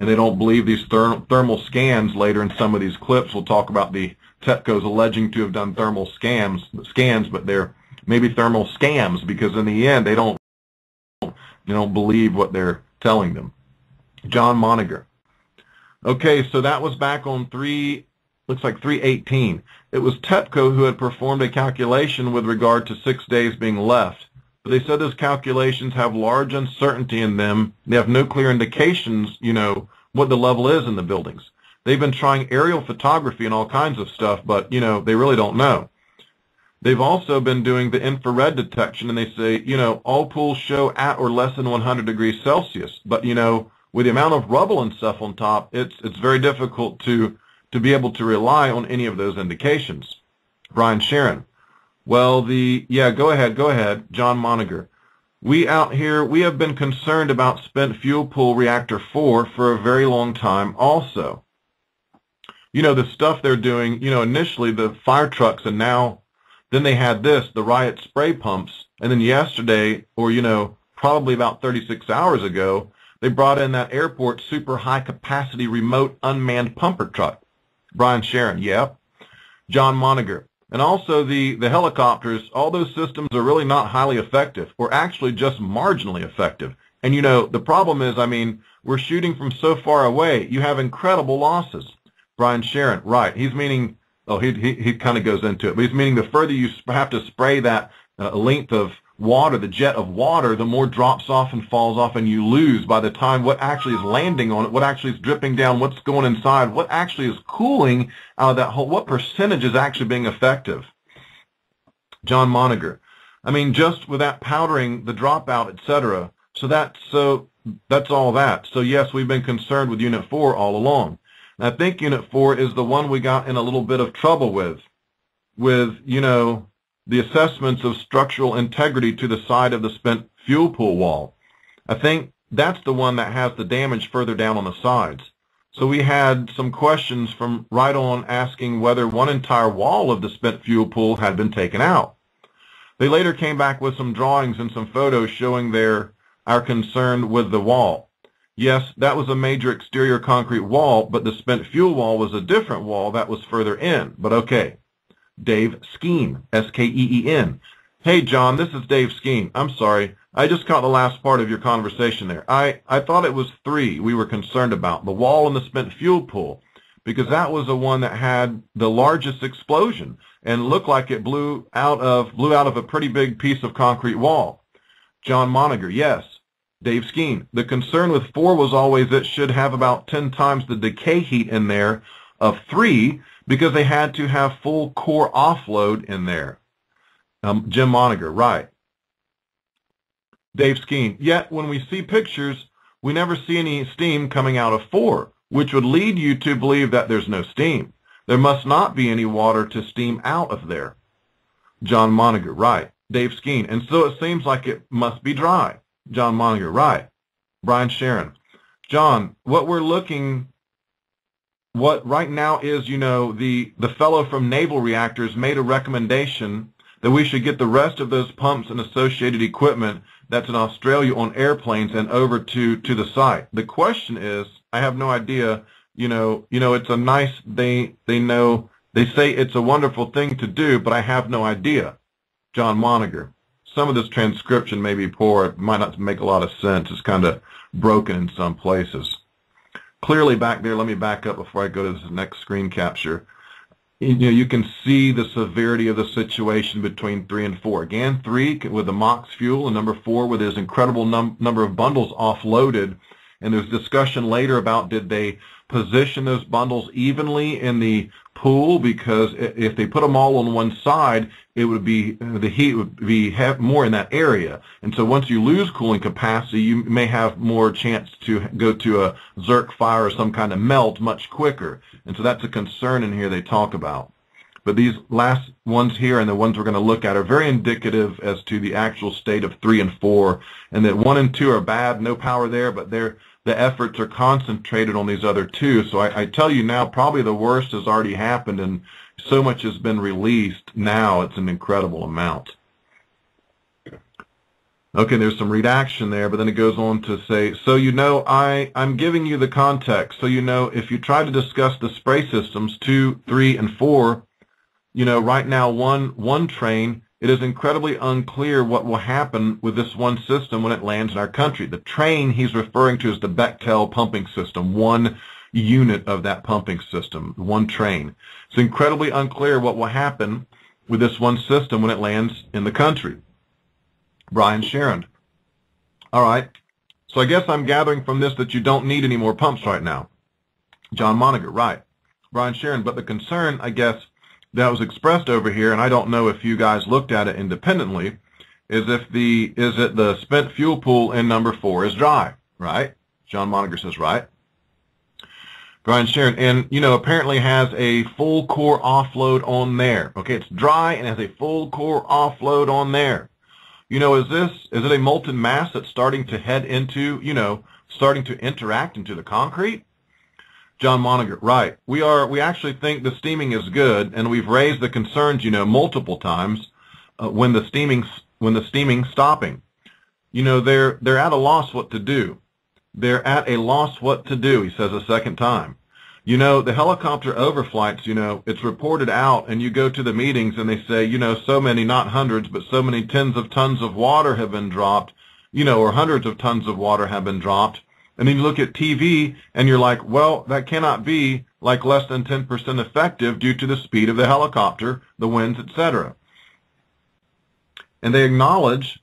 and they don't believe these therm thermal scans. Later in some of these clips, we'll talk about the TEPCO's alleging to have done thermal scans, scans, but they're maybe thermal scams because in the end they don't they don't believe what they're telling them. John Monninger. Okay, so that was back on 3, looks like 318. It was TEPCO who had performed a calculation with regard to six days being left. But they said those calculations have large uncertainty in them. They have no clear indications, you know, what the level is in the buildings. They've been trying aerial photography and all kinds of stuff, but, you know, they really don't know. They've also been doing the infrared detection, and they say, you know, all pools show at or less than 100 degrees Celsius. But, you know, with the amount of rubble and stuff on top, it's, it's very difficult to, to be able to rely on any of those indications. Brian Sheron. Well, the yeah, go ahead, go ahead, John Monninger. We out here, we have been concerned about spent fuel pool reactor 4 for a very long time also. You know, the stuff they're doing, you know, initially the fire trucks and now, then they had this, the riot spray pumps, and then yesterday, or, you know, probably about 36 hours ago, they brought in that airport super high capacity remote unmanned pumper truck. Brian Sheron, yep. John Monninger. And also the, the helicopters, all those systems are really not highly effective, or actually just marginally effective. And you know, the problem is, I mean, we're shooting from so far away, you have incredible losses. Brian Sheron, right. He's meaning, oh, he, he, he kind of goes into it, but he's meaning the further you have to spray that uh, length of water, the jet of water, the more drops off and falls off and you lose by the time what actually is landing on it, what actually is dripping down, what's going inside, what actually is cooling out of that whole, what percentage is actually being effective. John Monninger. I mean, just with that powdering, the dropout, etc. So that's, so that's all that. So yes, we've been concerned with Unit 4 all along. And I think Unit 4 is the one we got in a little bit of trouble with, with, you know, the assessments of structural integrity to the side of the spent fuel pool wall. I think that's the one that has the damage further down on the sides. So we had some questions from right on asking whether one entire wall of the spent fuel pool had been taken out. They later came back with some drawings and some photos showing their our concern with the wall. Yes, that was a major exterior concrete wall, but the spent fuel wall was a different wall that was further in. But okay, Dave Skeen, S-K-E-E-N. Hey, John, this is Dave Skeen. I'm sorry. I just caught the last part of your conversation there. I, I thought it was three we were concerned about, the wall and the spent fuel pool, because that was the one that had the largest explosion and looked like it blew out of, blew out of a pretty big piece of concrete wall. John Monninger, yes. Dave Skeen, the concern with four was always it should have about 10 times the decay heat in there of three because they had to have full core offload in there. Um, Jim Monninger, right. Dave Skeen, yet when we see pictures, we never see any steam coming out of 4, which would lead you to believe that there's no steam. There must not be any water to steam out of there. John Monninger, right. Dave Skeen, and so it seems like it must be dry. John Monninger, right. Brian Sheron, John, what we're looking what right now is, you know, the, the fellow from Naval Reactors made a recommendation that we should get the rest of those pumps and associated equipment that's in Australia on airplanes and over to, to the site. The question is, I have no idea, you know, you know, it's a nice, they, they know, they say it's a wonderful thing to do, but I have no idea. John Monninger. Some of this transcription may be poor. It might not make a lot of sense. It's kind of broken in some places clearly back there, let me back up before I go to this next screen capture. You know, you can see the severity of the situation between three and four. Again, three with the MOX fuel, and number four with his incredible num number of bundles offloaded. And there's discussion later about did they position those bundles evenly in the pool because if they put them all on one side, it would be uh, the heat would be more in that area. And so once you lose cooling capacity, you may have more chance to go to a zirc fire or some kind of melt much quicker. And so that's a concern in here they talk about. But these last ones here and the ones we're going to look at are very indicative as to the actual state of three and four, and that one and two are bad, no power there, but they're the efforts are concentrated on these other two. So I, I tell you now, probably the worst has already happened, and so much has been released now. It's an incredible amount. Okay, there's some redaction there, but then it goes on to say, so you know, I, I'm giving you the context. So you know, if you try to discuss the spray systems, two, three, and four, you know, right now, one, one train it is incredibly unclear what will happen with this one system when it lands in our country. The train he's referring to is the Bechtel pumping system, one unit of that pumping system, one train. It's incredibly unclear what will happen with this one system when it lands in the country. Brian Sheron. All right. So I guess I'm gathering from this that you don't need any more pumps right now. John Monninger, right. Brian Sheron, but the concern, I guess, that was expressed over here, and I don't know if you guys looked at it independently, is if the is that the spent fuel pool in number four is dry, right? John Monninger says right. Brian Sheron, and you know apparently has a full core offload on there. Okay, it's dry and has a full core offload on there. You know, is this is it a molten mass that's starting to head into you know starting to interact into the concrete? John Monninger, right. We are, we actually think the steaming is good, and we've raised the concerns, you know, multiple times uh, when the steaming, when the steaming stopping. You know, they're, they're at a loss what to do. They're at a loss what to do, he says a second time. You know, the helicopter overflights, you know, it's reported out and you go to the meetings and they say, you know, so many, not hundreds, but so many tens of tons of water have been dropped, you know, or hundreds of tons of water have been dropped and then you look at TV and you're like, well, that cannot be like less than 10% effective due to the speed of the helicopter, the winds, etc. And they acknowledge,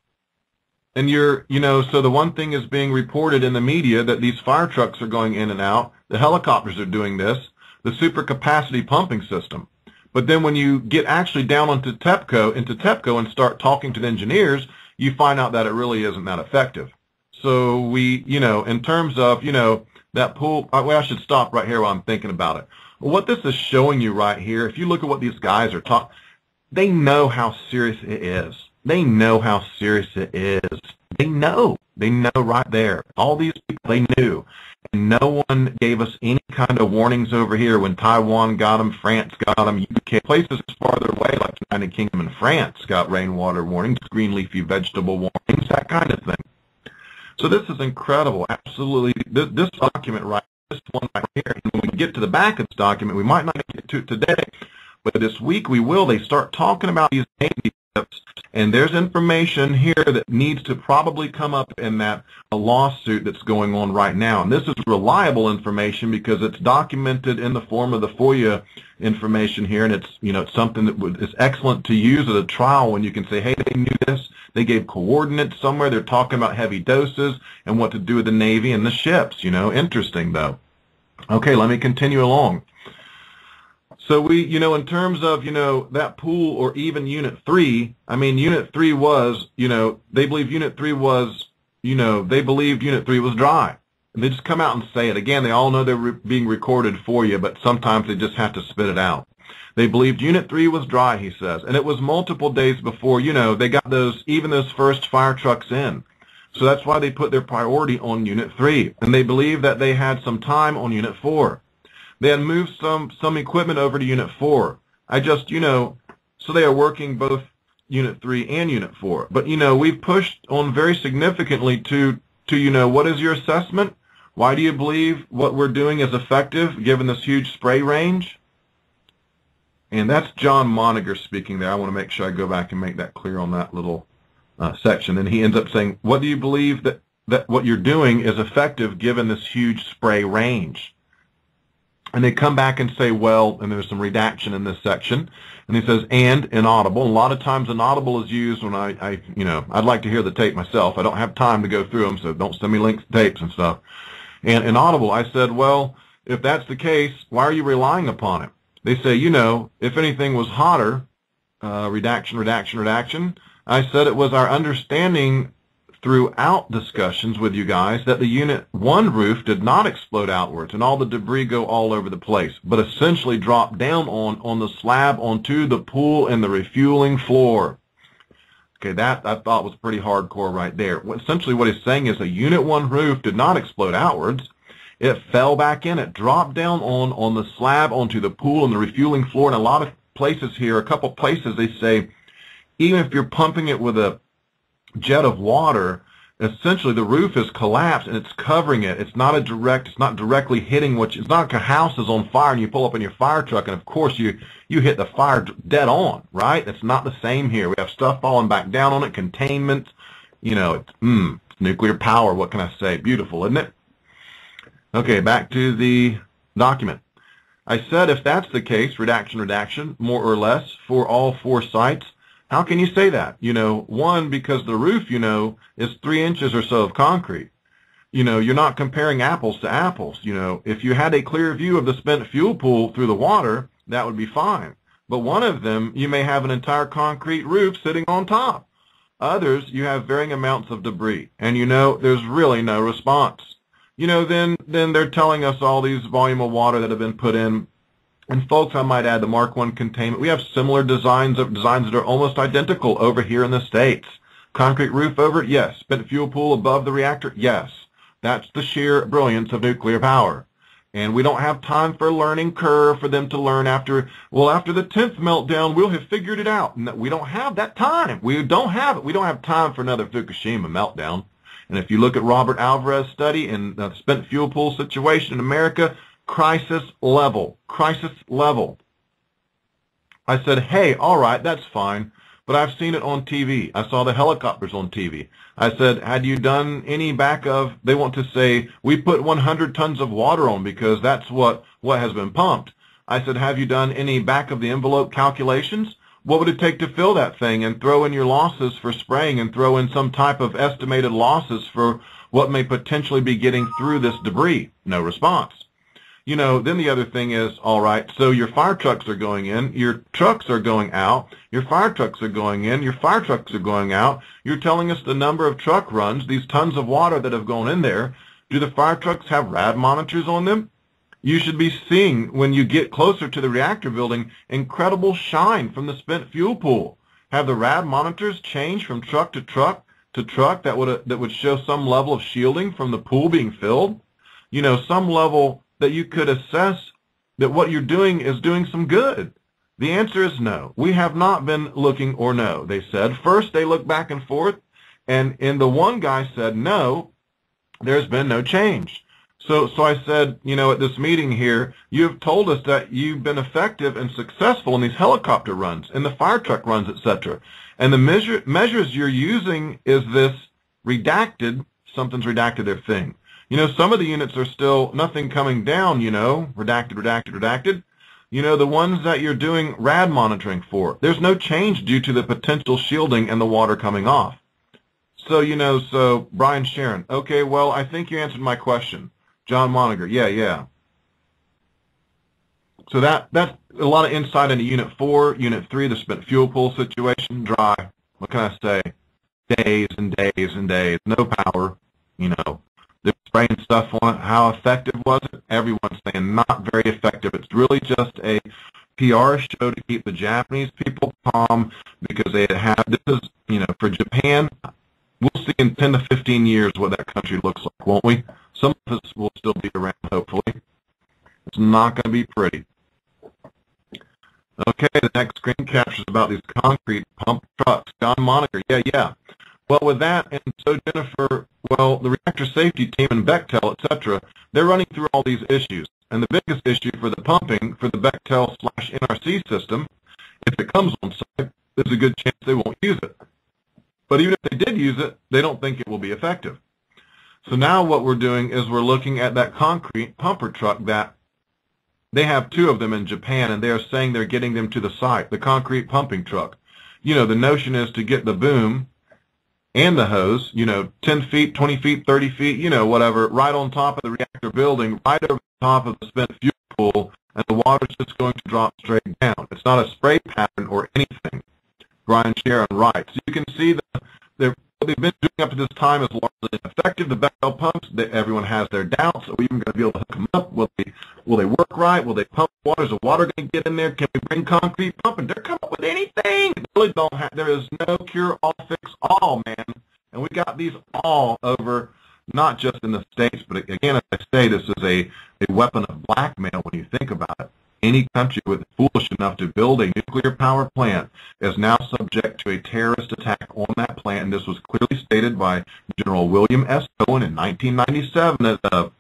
and you're, you know, so the one thing is being reported in the media that these fire trucks are going in and out, the helicopters are doing this, the supercapacity pumping system. But then when you get actually down onto TEPCO, into TEPCO and start talking to the engineers, you find out that it really isn't that effective. So we, you know, in terms of, you know, that pool, uh, well, I should stop right here while I'm thinking about it. What this is showing you right here, if you look at what these guys are talking, they know how serious it is. They know how serious it is. They know. They know right there. All these people, they knew. And no one gave us any kind of warnings over here when Taiwan got them, France got them, UK, places farther away like the United Kingdom and France got rainwater warnings, green leafy vegetable warnings, that kind of thing. So this is incredible. Absolutely. This, this document right, this one right here, and when we get to the back of this document, we might not get to it today, but this week we will. They start talking about these Navy ships, and there's information here that needs to probably come up in that lawsuit that's going on right now. And this is reliable information because it's documented in the form of the FOIA information here, and it's you know it's something that is excellent to use at a trial when you can say, hey, they knew this, they gave coordinates somewhere, they're talking about heavy doses and what to do with the Navy and the ships. You know, interesting though. Okay, let me continue along. So we, you know, in terms of, you know, that pool or even Unit 3, I mean, Unit 3 was, you know, they believe Unit 3 was, you know, they believed Unit 3 was dry. And they just come out and say it. Again, they all know they're re being recorded for you, but sometimes they just have to spit it out. They believed Unit 3 was dry, he says. And it was multiple days before, you know, they got those, even those first fire trucks in. So that's why they put their priority on Unit 3. And they believe that they had some time on Unit 4. They had moved some, some equipment over to Unit 4. I just, you know, so they are working both Unit 3 and Unit 4. But, you know, we've pushed on very significantly to, to, you know, what is your assessment? Why do you believe what we're doing is effective given this huge spray range? And that's John Monninger speaking there. I want to make sure I go back and make that clear on that little uh, section. And he ends up saying, what do you believe that, that what you're doing is effective given this huge spray range? And they come back and say, well, and there's some redaction in this section. And he says, and inaudible. And a lot of times inaudible is used when I, I, you know, I'd like to hear the tape myself. I don't have time to go through them, so don't send me links to tapes and stuff. And inaudible, I said, well, if that's the case, why are you relying upon it? They say, you know, if anything was hotter, uh, redaction, redaction, redaction, I said it was our understanding throughout discussions with you guys that the Unit 1 roof did not explode outwards and all the debris go all over the place, but essentially drop down on, on the slab onto the pool and the refueling floor. Okay, that I thought was pretty hardcore right there. Essentially what he's saying is a Unit 1 roof did not explode outwards. It fell back in. It dropped down on, on the slab onto the pool and the refueling floor. And a lot of places here, a couple places, they say even if you're pumping it with a jet of water, essentially the roof is collapsed and it's covering it. It's not a direct, it's not directly hitting what, you, it's not like a house is on fire and you pull up in your fire truck and of course you, you hit the fire dead on, right? It's not the same here. We have stuff falling back down on it, containment, you know, it's, mm, nuclear power, what can I say? Beautiful, isn't it? Okay, back to the document. I said if that's the case, redaction, redaction, more or less, for all four sites, how can you say that? You know, one, because the roof, you know, is three inches or so of concrete. You know, you're not comparing apples to apples. You know, if you had a clear view of the spent fuel pool through the water, that would be fine. But one of them, you may have an entire concrete roof sitting on top. Others, you have varying amounts of debris. And you know, there's really no response. you know, then then they're telling us all these volume of water that have been put in. And folks, I might add the Mark One containment. We have similar designs of designs that are almost identical over here in the states. Concrete roof over it, yes. Spent fuel pool above the reactor, yes. That's the sheer brilliance of nuclear power. And we don't have time for a learning curve for them to learn after, well, after the 10th meltdown, we'll have figured it out. No, we don't have that time. We don't have it. We don't have time for another Fukushima meltdown. And if you look at Robert Alvarez's study in the spent fuel pool situation in America, crisis level, crisis level. I said, hey, all right, that's fine, but I've seen it on TV. I saw the helicopters on TV. I said, had you done any back of, they want to say, we put 100 tons of water on because that's what, what has been pumped. I said, have you done any back of the envelope calculations? What would it take to fill that thing and throw in your losses for spraying and throw in some type of estimated losses for what may potentially be getting through this debris? No response. You know, then the other thing is, all right, so your fire trucks are going in, your trucks are going out, your fire trucks are going in, your fire trucks are going out. You're telling us the number of truck runs, these tons of water that have gone in there. Do the fire trucks have rad monitors on them? You should be seeing, when you get closer to the reactor building, incredible shine from the spent fuel pool. Have the rad monitors change from truck to truck to truck that would, that would show some level of shielding from the pool being filled? You know, some level that you could assess that what you're doing is doing some good? The answer is no. We have not been looking or no, they said. First, they looked back and forth, and, and the one guy said, no, there's been no change. So, so I said, you know, at this meeting here, you've told us that you've been effective and successful in these helicopter runs, in the fire truck runs, etc. And the measure, measures you're using is this redacted, something's redacted their thing. You know, some of the units are still nothing coming down, you know, redacted, redacted, redacted. You know, the ones that you're doing rad monitoring for, there's no change due to the potential shielding and the water coming off. So, you know, so Brian Sheron, okay, well, I think you answered my question. John Monninger, yeah, yeah. So that that's a lot of insight into Unit 4, Unit 3, the spent fuel pool situation, dry. What can I say? Days and days and days, no power, you know. They're spraying stuff on it. How effective was it? Everyone's saying not very effective. It's really just a PR show to keep the Japanese people calm because they had this is you know for Japan. We'll see in 10 to 15 years what that country looks like, won't we? Some of us will still be around, hopefully. It's not going to be pretty. Okay, the next screen captures about these concrete pump trucks. John Monninger, yeah, yeah. Well, with that, and so Jennifer, well, the reactor safety team and Bechtel, etc., they're running through all these issues. And the biggest issue for the pumping for the Bechtel slash NRC system, if it comes on site, there's a good chance they won't use it. But even if they did use it, they don't think it will be effective. So now what we're doing is we're looking at that concrete pumper truck that they have two of them in Japan, and they are saying they're getting them to the site, the concrete pumping truck. You know, the notion is to get the boom and the hose, you know, 10 feet, 20 feet, 30 feet, you know, whatever, right on top of the reactor building, right over the top of the spent fuel pool, and the water's just going to drop straight down. It's not a spray pattern or anything. Brian Sheron writes. You can see that they're what they've been doing up to this time is largely ineffective. The Bechtel pumps, they, everyone has their doubts. Are we even going to be able to hook them up? Will they, will they work right? Will they pump water? Is the water going to get in there? Can we bring concrete pumping? They're coming up with anything. They really don't have, there is no cure all fix all, man. And we got these all over, not just in the States, but again, as I say, this is a, a weapon of blackmail when you think about it any country with foolish enough to build a nuclear power plant is now subject to a terrorist attack on that plant. And this was clearly stated by General William S. Cohen in 1997 at a,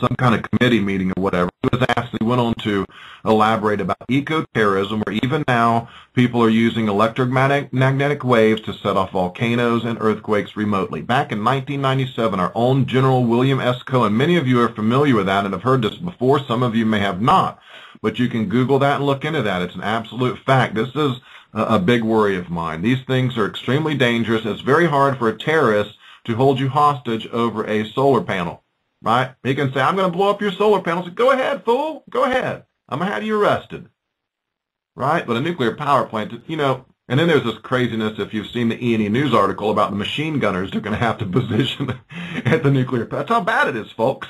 some kind of committee meeting or whatever. He was asked, he went on to elaborate about eco-terrorism, where even now people are using electromagnetic magnetic waves to set off volcanoes and earthquakes remotely. Back in 1997, our own General William S. Cohen, many of you are familiar with that and have heard this before, some of you may have not but you can Google that and look into that. It's an absolute fact. This is a big worry of mine. These things are extremely dangerous. It's very hard for a terrorist to hold you hostage over a solar panel, right? He can say, I'm going to blow up your solar panels. Go ahead, fool. Go ahead. I'm going to have you arrested, right? But a nuclear power plant, you know, And then there's this craziness, if you've seen the E&E News article about the machine gunners they're going to have to position at the nuclear. That's how bad it is, folks.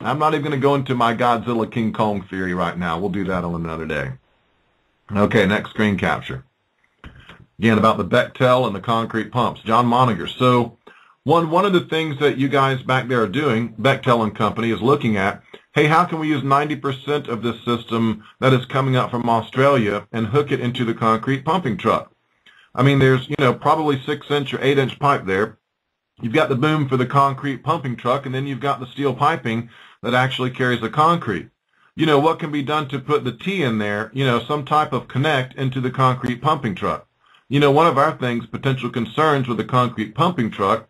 I'm not even going to go into my Godzilla King Kong theory right now. We'll do that on another day. Okay, next screen capture. Again, about the Bechtel and the concrete pumps. John Monninger. So one, one of the things that you guys back there are doing, Bechtel and Company, is looking at, hey, how can we use 90% of this system that is coming out from Australia and hook it into the concrete pumping truck? I mean, there's, you know, probably 6-inch or 8-inch pipe there. You've got the boom for the concrete pumping truck, and then you've got the steel piping that actually carries the concrete. You know, what can be done to put the T in there, you know, some type of connect into the concrete pumping truck? You know, one of our things, potential concerns with the concrete pumping truck,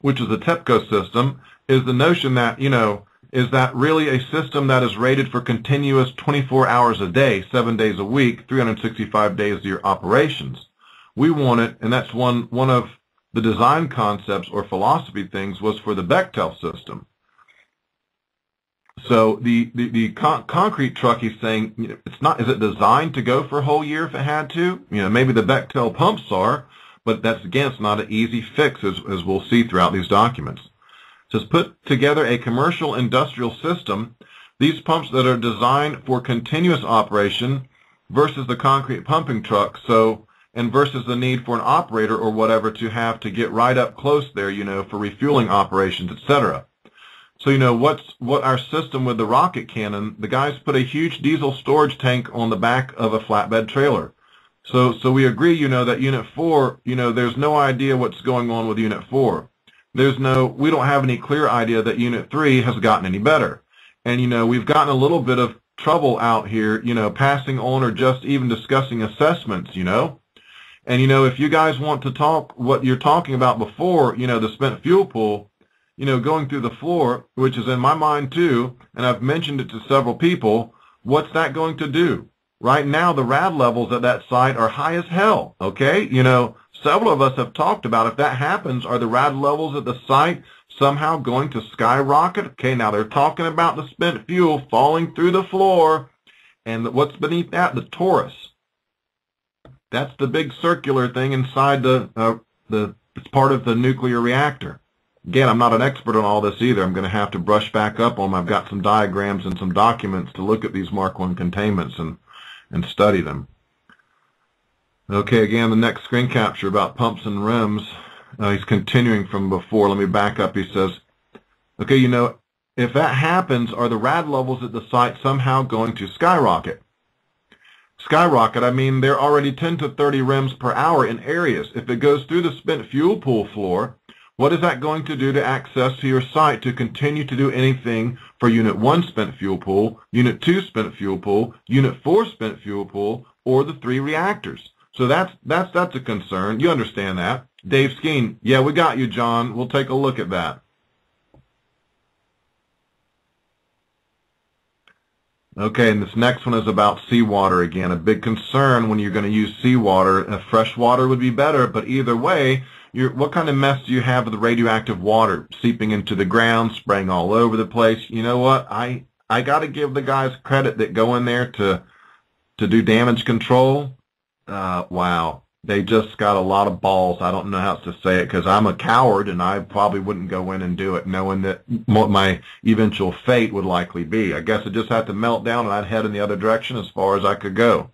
which is the TEPCO system, is the notion that, you know, is that really a system that is rated for continuous 24 hours a day, seven days a week, 365 days a year operations? We want it, and that's one, one of the design concepts or philosophy things was for the Bechtel system. So the the, the con- concrete truck, he's saying, it's not. Is it designed to go for a whole year if it had to? You know, maybe the Bechtel pumps are, but that's again, it's not an easy fix, as as we'll see throughout these documents. It says put together a commercial industrial system. These pumps that are designed for continuous operation versus the concrete pumping truck. So and versus the need for an operator or whatever to have to get right up close there, you know, for refueling operations, etc. So, you know, what's what our system with the rocket cannon, the guys put a huge diesel storage tank on the back of a flatbed trailer. So, so we agree, you know, that Unit 4, you know, there's no idea what's going on with Unit 4. There's no, we don't have any clear idea that Unit 3 has gotten any better. And, you know, we've gotten a little bit of trouble out here, you know, passing on or just even discussing assessments, you know. And, you know, if you guys want to talk what you're talking about before, you know, the spent fuel pool, you know, going through the floor, which is in my mind too, and I've mentioned it to several people, what's that going to do? Right now, the rad levels at that site are high as hell, okay? You know, several of us have talked about if that happens, are the rad levels at the site somehow going to skyrocket? Okay, now they're talking about the spent fuel falling through the floor, and what's beneath that? The torus. That's the big circular thing inside the, uh, the, it's part of the nuclear reactor. Again, I'm not an expert on all this either. I'm going to have to brush back up on them. I've got some diagrams and some documents to look at these Mark I containments and, and study them. Okay, again, the next screen capture about pumps and rems. Uh, he's continuing from before. Let me back up. He says, okay, you know, if that happens, are the rad levels at the site somehow going to skyrocket? Skyrocket, I mean, they're already 10 to 30 rems per hour in areas. If it goes through the spent fuel pool floor, what is that going to do to access to your site to continue to do anything for Unit 1 spent fuel pool, Unit 2 spent fuel pool, Unit 4 spent fuel pool, or the three reactors? So that's, that's, that's a concern. You understand that. Dave Skeen, yeah, we got you, John. We'll take a look at that. Okay, and this next one is about seawater again. A big concern when you're going to use seawater. Fresh water would be better, but either way, you're, what kind of mess do you have with the radioactive water seeping into the ground, spraying all over the place? You know what? I I got to give the guys credit that go in there to to do damage control. Uh, wow, they just got a lot of balls. I don't know how else to say it because I'm a coward and I probably wouldn't go in and do it knowing that what my eventual fate would likely be. I guess it just had to melt down and I'd head in the other direction as far as I could go.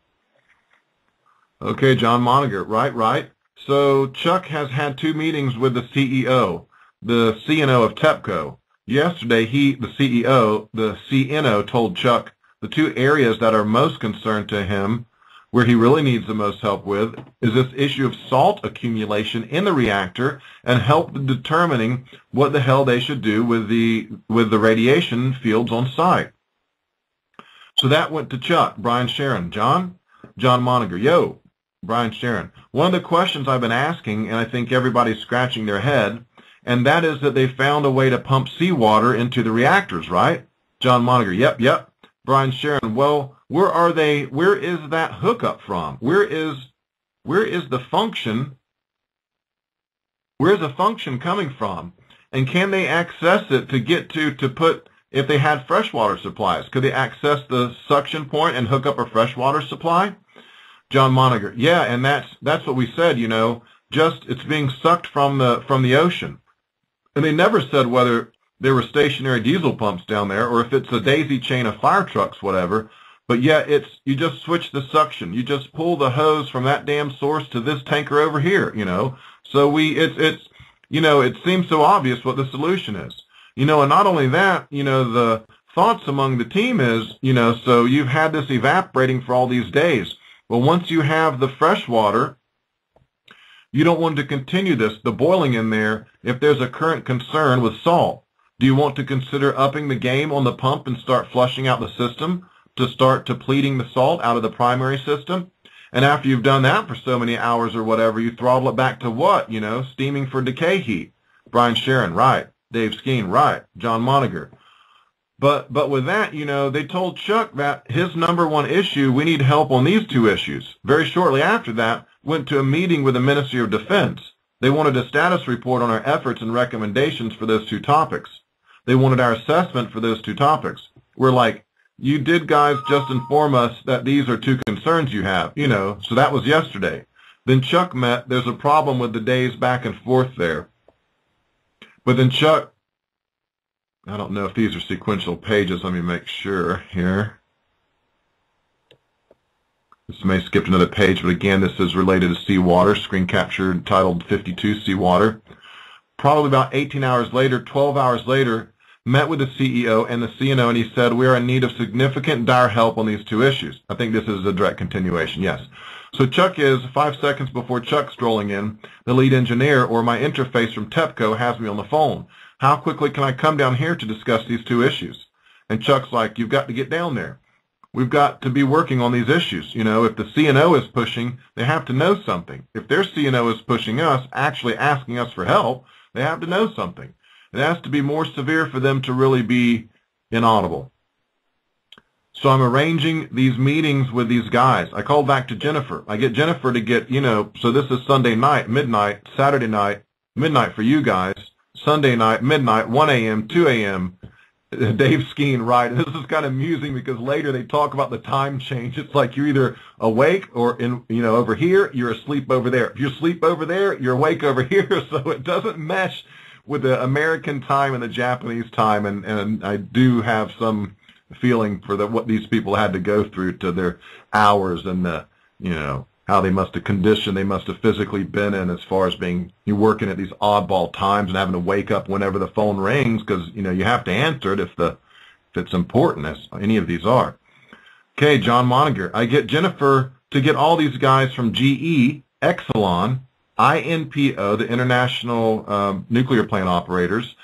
Okay, John Monninger, right, right. So Chuck has had two meetings with the CEO, the CNO of TEPCO. Yesterday, he, the CEO, the CNO, told Chuck the two areas that are most concerned to him, where he really needs the most help with, is this issue of salt accumulation in the reactor and help determining what the hell they should do with the with the radiation fields on site. So that went to Chuck, Brian Sheron, John, John Monninger. Yo, Brian Sheron. One of the questions I've been asking, and I think everybody's scratching their head, and that is that they found a way to pump seawater into the reactors, right? John Monninger, yep, yep. Brian Sheron, well, where are they, where is that hookup from? Where is, where is the function, where's the function coming from? And can they access it to get to, to put, if they had freshwater supplies, could they access the suction point and hook up a freshwater supply? John Monninger. Yeah, and that's that's what we said. You know, just it's being sucked from the from the ocean, and they never said whether there were stationary diesel pumps down there or if it's a daisy chain of fire trucks, whatever. But yeah, it's you just switch the suction. You just pull the hose from that damn source to this tanker over here. You know, so we it's it's you know it seems so obvious what the solution is. You know, and not only that, you know the thoughts among the team is, you know, so you've had this evaporating for all these days. Well, once you have the fresh water, you don't want to continue this, the boiling in there, if there's a current concern with salt. Do you want to consider upping the game on the pump and start flushing out the system to start depleting the salt out of the primary system? And after you've done that for so many hours or whatever, you throttle it back to what? You know, steaming for decay heat. Brian Sheron, right. Dave Skeen, right. John Monninger. But but with that, you know, they told Chuck that his number one issue, we need help on these two issues. Very shortly after that, went to a meeting with the Ministry of Defense. They wanted a status report on our efforts and recommendations for those two topics. They wanted our assessment for those two topics. We're like, you did guys just inform us that these are two concerns you have, you know, so that was yesterday. Then Chuck met, there's a problem with the days back and forth there. But then Chuck I don't know if these are sequential pages. Let me make sure here. This may have skipped another page, but again, this is related to seawater, screen capture titled 52 Seawater. Probably about 18 hours later, 12 hours later, met with the CEO and the CNO, and he said, we are in need of significant dire help on these two issues. I think this is a direct continuation, yes. So Chuck is, five seconds before Chuck strolling in, the lead engineer or my interface from TEPCO has me on the phone. How quickly can I come down here to discuss these two issues? And Chuck's like, you've got to get down there. We've got to be working on these issues. You know, if the CNO is pushing, they have to know something. If their CNO is pushing us, actually asking us for help, they have to know something. It has to be more severe for them to really be inaudible. So I'm arranging these meetings with these guys. I call back to Jennifer. I get Jennifer to get, you know, so this is Sunday night, midnight, Saturday night, midnight for you guys. Sunday night, midnight, 1 a.m., 2 a.m., Dave Skeen, right? And this is kind of amusing because later they talk about the time change. It's like you're either awake or in, you know, over here, you're asleep over there. If you're asleep over there, you're awake over here. So it doesn't mesh with the American time and the Japanese time. And, and I do have some feeling for the, what these people had to go through to their hours and the, you know, how they must have conditioned they must have physically been in as far as being you working at these oddball times and having to wake up whenever the phone rings because you know you have to answer it if the if it's important as any of these are. Okay, John Monninger. I get Jennifer to get all these guys from GE, Exelon, INPO, the International um, Nuclear Plant Operators,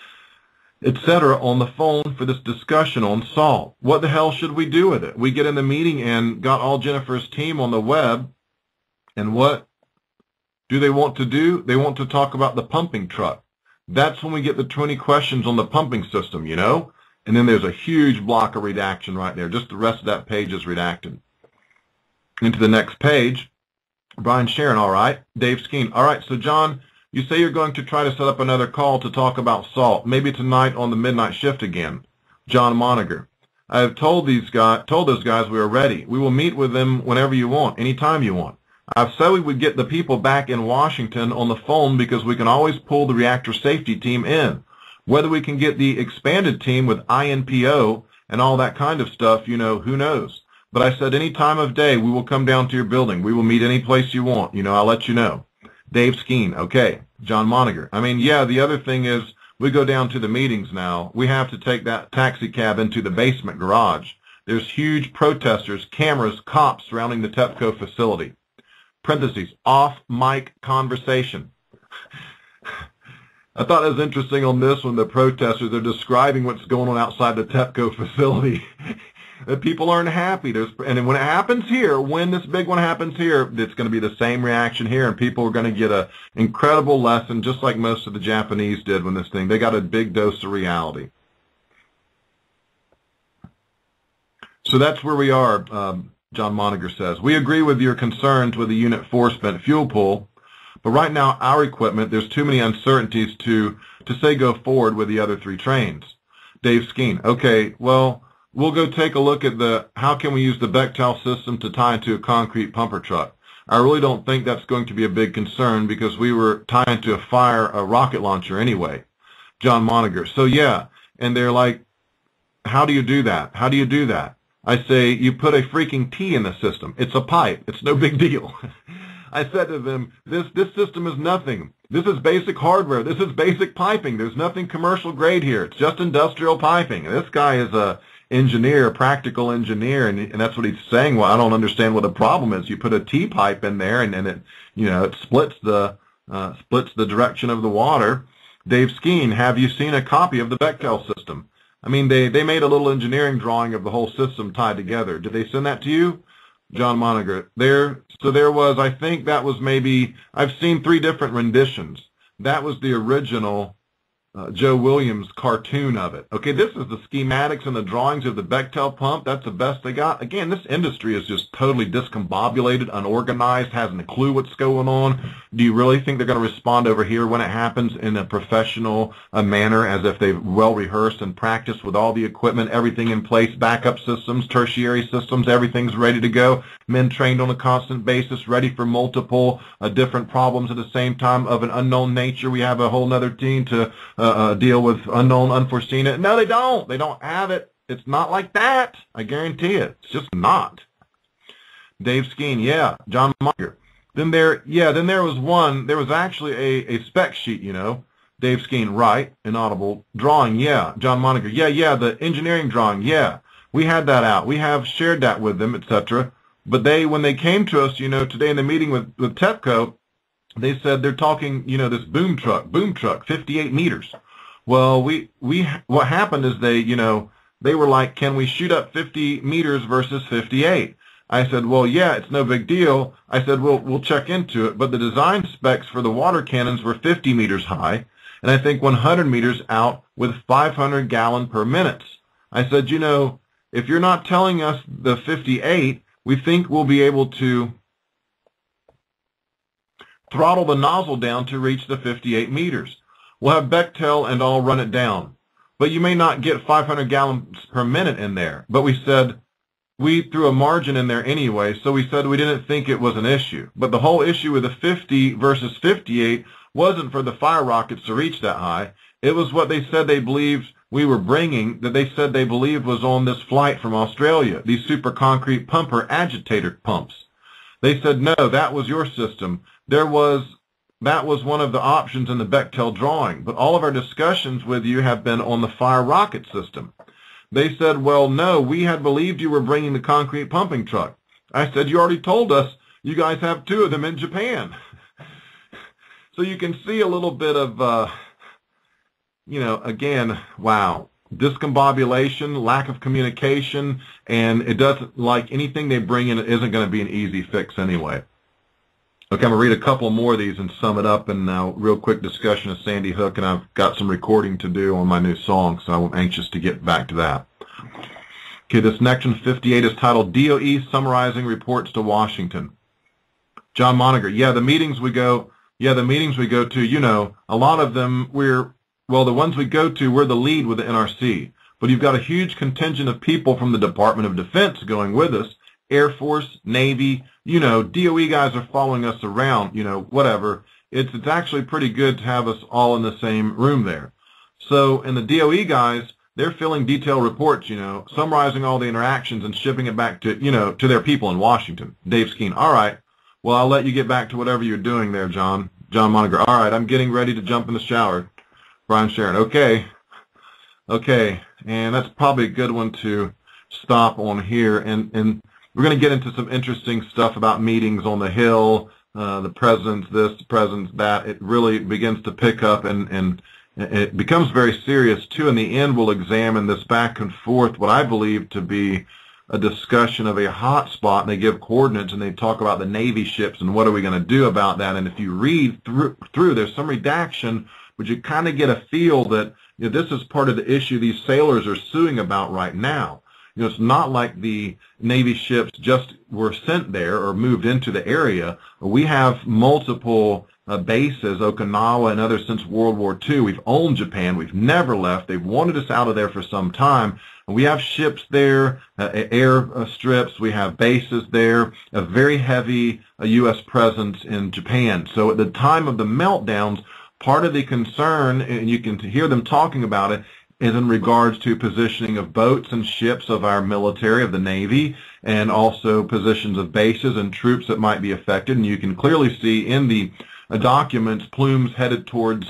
etc., on the phone for this discussion on salt. What the hell should we do with it? We get in the meeting and got all Jennifer's team on the web and what do they want to do? They want to talk about the pumping truck. That's when we get the 20 questions on the pumping system, you know? And then there's a huge block of redaction right there. Just the rest of that page is redacted. Into the next page, Brian Sheron, all right. Dave Skeen, all right. So, John, you say you're going to try to set up another call to talk about salt, maybe tonight on the midnight shift again. John Monninger, I have told these guys, told those guys we are ready. We will meet with them whenever you want, anytime you want. I've said we would get the people back in Washington on the phone because we can always pull the reactor safety team in. Whether we can get the expanded team with INPO and all that kind of stuff, you know, who knows. But I said any time of day we will come down to your building. We will meet any place you want. You know, I'll let you know. Dave Skeen, okay. John Monninger. I mean, yeah, the other thing is we go down to the meetings now. We have to take that taxi cab into the basement garage. There's huge protesters, cameras, cops surrounding the TEPCO facility parentheses, off mic conversation. I thought it was interesting on this one, the protesters, they're describing what's going on outside the TEPCO facility. that people aren't happy. There's, and when it happens here, when this big one happens here, it's going to be the same reaction here, and people are going to get an incredible lesson, just like most of the Japanese did when this thing, they got a big dose of reality. So that's where we are. Um, John Monninger says. We agree with your concerns with the Unit 4 spent fuel pool, but right now our equipment, there's too many uncertainties to, to say go forward with the other three trains. Dave Skeen, okay, well, we'll go take a look at the how can we use the Bechtel system to tie into a concrete pumper truck. I really don't think that's going to be a big concern because we were tying to a fire a rocket launcher anyway. John Monninger. So yeah, and they're like, how do you do that? How do you do that? I say, you put a freaking T in the system. It's a pipe. It's no big deal. I said to them, this, this system is nothing. This is basic hardware. This is basic piping. There's nothing commercial grade here. It's just industrial piping. This guy is a engineer, a practical engineer, and, and that's what he's saying. Well, I don't understand what the problem is. You put a T pipe in there, and, and it, you know, it splits the uh, splits the direction of the water. Dave Skeen, have you seen a copy of the Bechtel system? I mean, they, they made a little engineering drawing of the whole system tied together. Did they send that to you? John Monninger. There, so there was, I think that was maybe, I've seen three different renditions. That was the original uh, Joe Williams cartoon of it. Okay, this is the schematics and the drawings of the Bechtel pump. That's the best they got. Again, this industry is just totally discombobulated, unorganized, hasn't a clue what's going on. Do you really think they're going to respond over here when it happens in a professional uh, manner as if they've well rehearsed and practiced with all the equipment, everything in place, backup systems, tertiary systems, everything's ready to go, men trained on a constant basis, ready for multiple uh, different problems at the same time of an unknown nature. We have a whole other team to uh, uh, deal with unknown, unforeseen. No, they don't. They don't have it. It's not like that. I guarantee it. It's just not. Dave Skeen, yeah. John Monninger. Then there, yeah, then there was one, there was actually a, a spec sheet, you know. Dave Skeen, right, inaudible. Drawing, yeah. John Monninger, yeah, yeah, the engineering drawing, yeah. We had that out. We have shared that with them, etc. But they, when they came to us, you know, today in the meeting with, with TEPCO, they said they're talking, you know, this boom truck, boom truck, 58 meters. Well, we, we, what happened is they, you know, they were like, can we shoot up 50 meters versus 58? I said, well, yeah, it's no big deal. I said, we'll, we'll check into it. But the design specs for the water cannons were 50 meters high, and I think 100 meters out with 500 gallon per minutes. I said, you know, if you're not telling us the 58, we think we'll be able to Throttle the nozzle down to reach the 58 meters. We'll have Bechtel and all run it down. But you may not get 500 gallons per minute in there. But we said we threw a margin in there anyway, so we said we didn't think it was an issue. But the whole issue with the 50 versus 58 wasn't for the fire rockets to reach that high. It was what they said they believed we were bringing that they said they believed was on this flight from Australia, these super concrete pumper agitator pumps. They said, no, that was your system there was that was one of the options in the Bechtel drawing, but all of our discussions with you have been on the fire rocket system. They said, well, no, we had believed you were bringing the concrete pumping truck. I said, you already told us you guys have two of them in Japan. so you can see a little bit of, uh, you know, again, wow, discombobulation, lack of communication, and it doesn't, like anything they bring in, isn't going to be an easy fix anyway. Okay, I'm going to read a couple more of these and sum it up, and now real quick discussion of Sandy Hook, and I've got some recording to do on my new song, so I'm anxious to get back to that. Okay, this next one, 58, is titled DOE Summarizing Reports to Washington. John Monninger, yeah, the meetings we go, yeah, the meetings we go to, you know, a lot of them we're, well, the ones we go to, we're the lead with the NRC. But you've got a huge contingent of people from the Department of Defense going with us, Air Force, Navy, you know, DOE guys are following us around, you know, whatever. It's, it's actually pretty good to have us all in the same room there. So, and the DOE guys, they're filling detailed reports, you know, summarizing all the interactions and shipping it back to, you know, to their people in Washington. Dave Skeen, all right, well, I'll let you get back to whatever you're doing there, John. John Monninger, all right, I'm getting ready to jump in the shower. Brian Sheron, okay, okay, and that's probably a good one to stop on here. And, and we're going to get into some interesting stuff about meetings on the Hill, uh, the president's this, the president's that. It really begins to pick up and, and it becomes very serious too. In the end, we'll examine this back and forth, what I believe to be a discussion of a hot spot, and they give coordinates and they talk about the Navy ships and what are we going to do about that. And if you read through, through there's some redaction, but you kind of get a feel that you know, this is part of the issue these sailors are suing about right now. You know, it's not like the Navy ships just were sent there or moved into the area. We have multiple uh, bases, Okinawa and others since World War II. We've owned Japan. We've never left. They've wanted us out of there for some time. We have ships there, uh, air uh, strips. We have bases there, a very heavy U.S. Uh, presence in Japan. So at the time of the meltdowns, part of the concern, and you can hear them talking about it, is in regards to positioning of boats and ships of our military, of the Navy, and also positions of bases and troops that might be affected. And you can clearly see in the documents plumes headed towards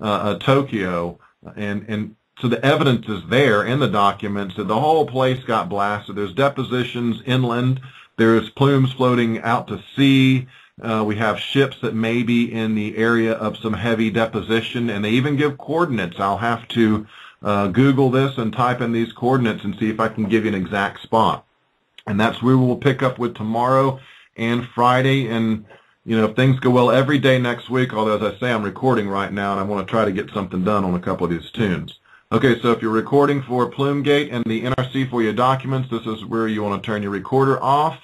uh, uh, Tokyo. And, and so the evidence is there in the documents that the whole place got blasted. There's depositions inland. There's plumes floating out to sea. Uh, we have ships that may be in the area of some heavy deposition, and they even give coordinates. I'll have to uh, Google this and type in these coordinates and see if I can give you an exact spot. And that's where we'll pick up with tomorrow and Friday. And, you know, if things go well every day next week, although as I say, I'm recording right now and I want to try to get something done on a couple of these tunes. Okay, so if you're recording for Plumegate and the NRC for your documents, this is where you want to turn your recorder off.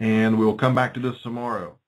And we will come back to this tomorrow.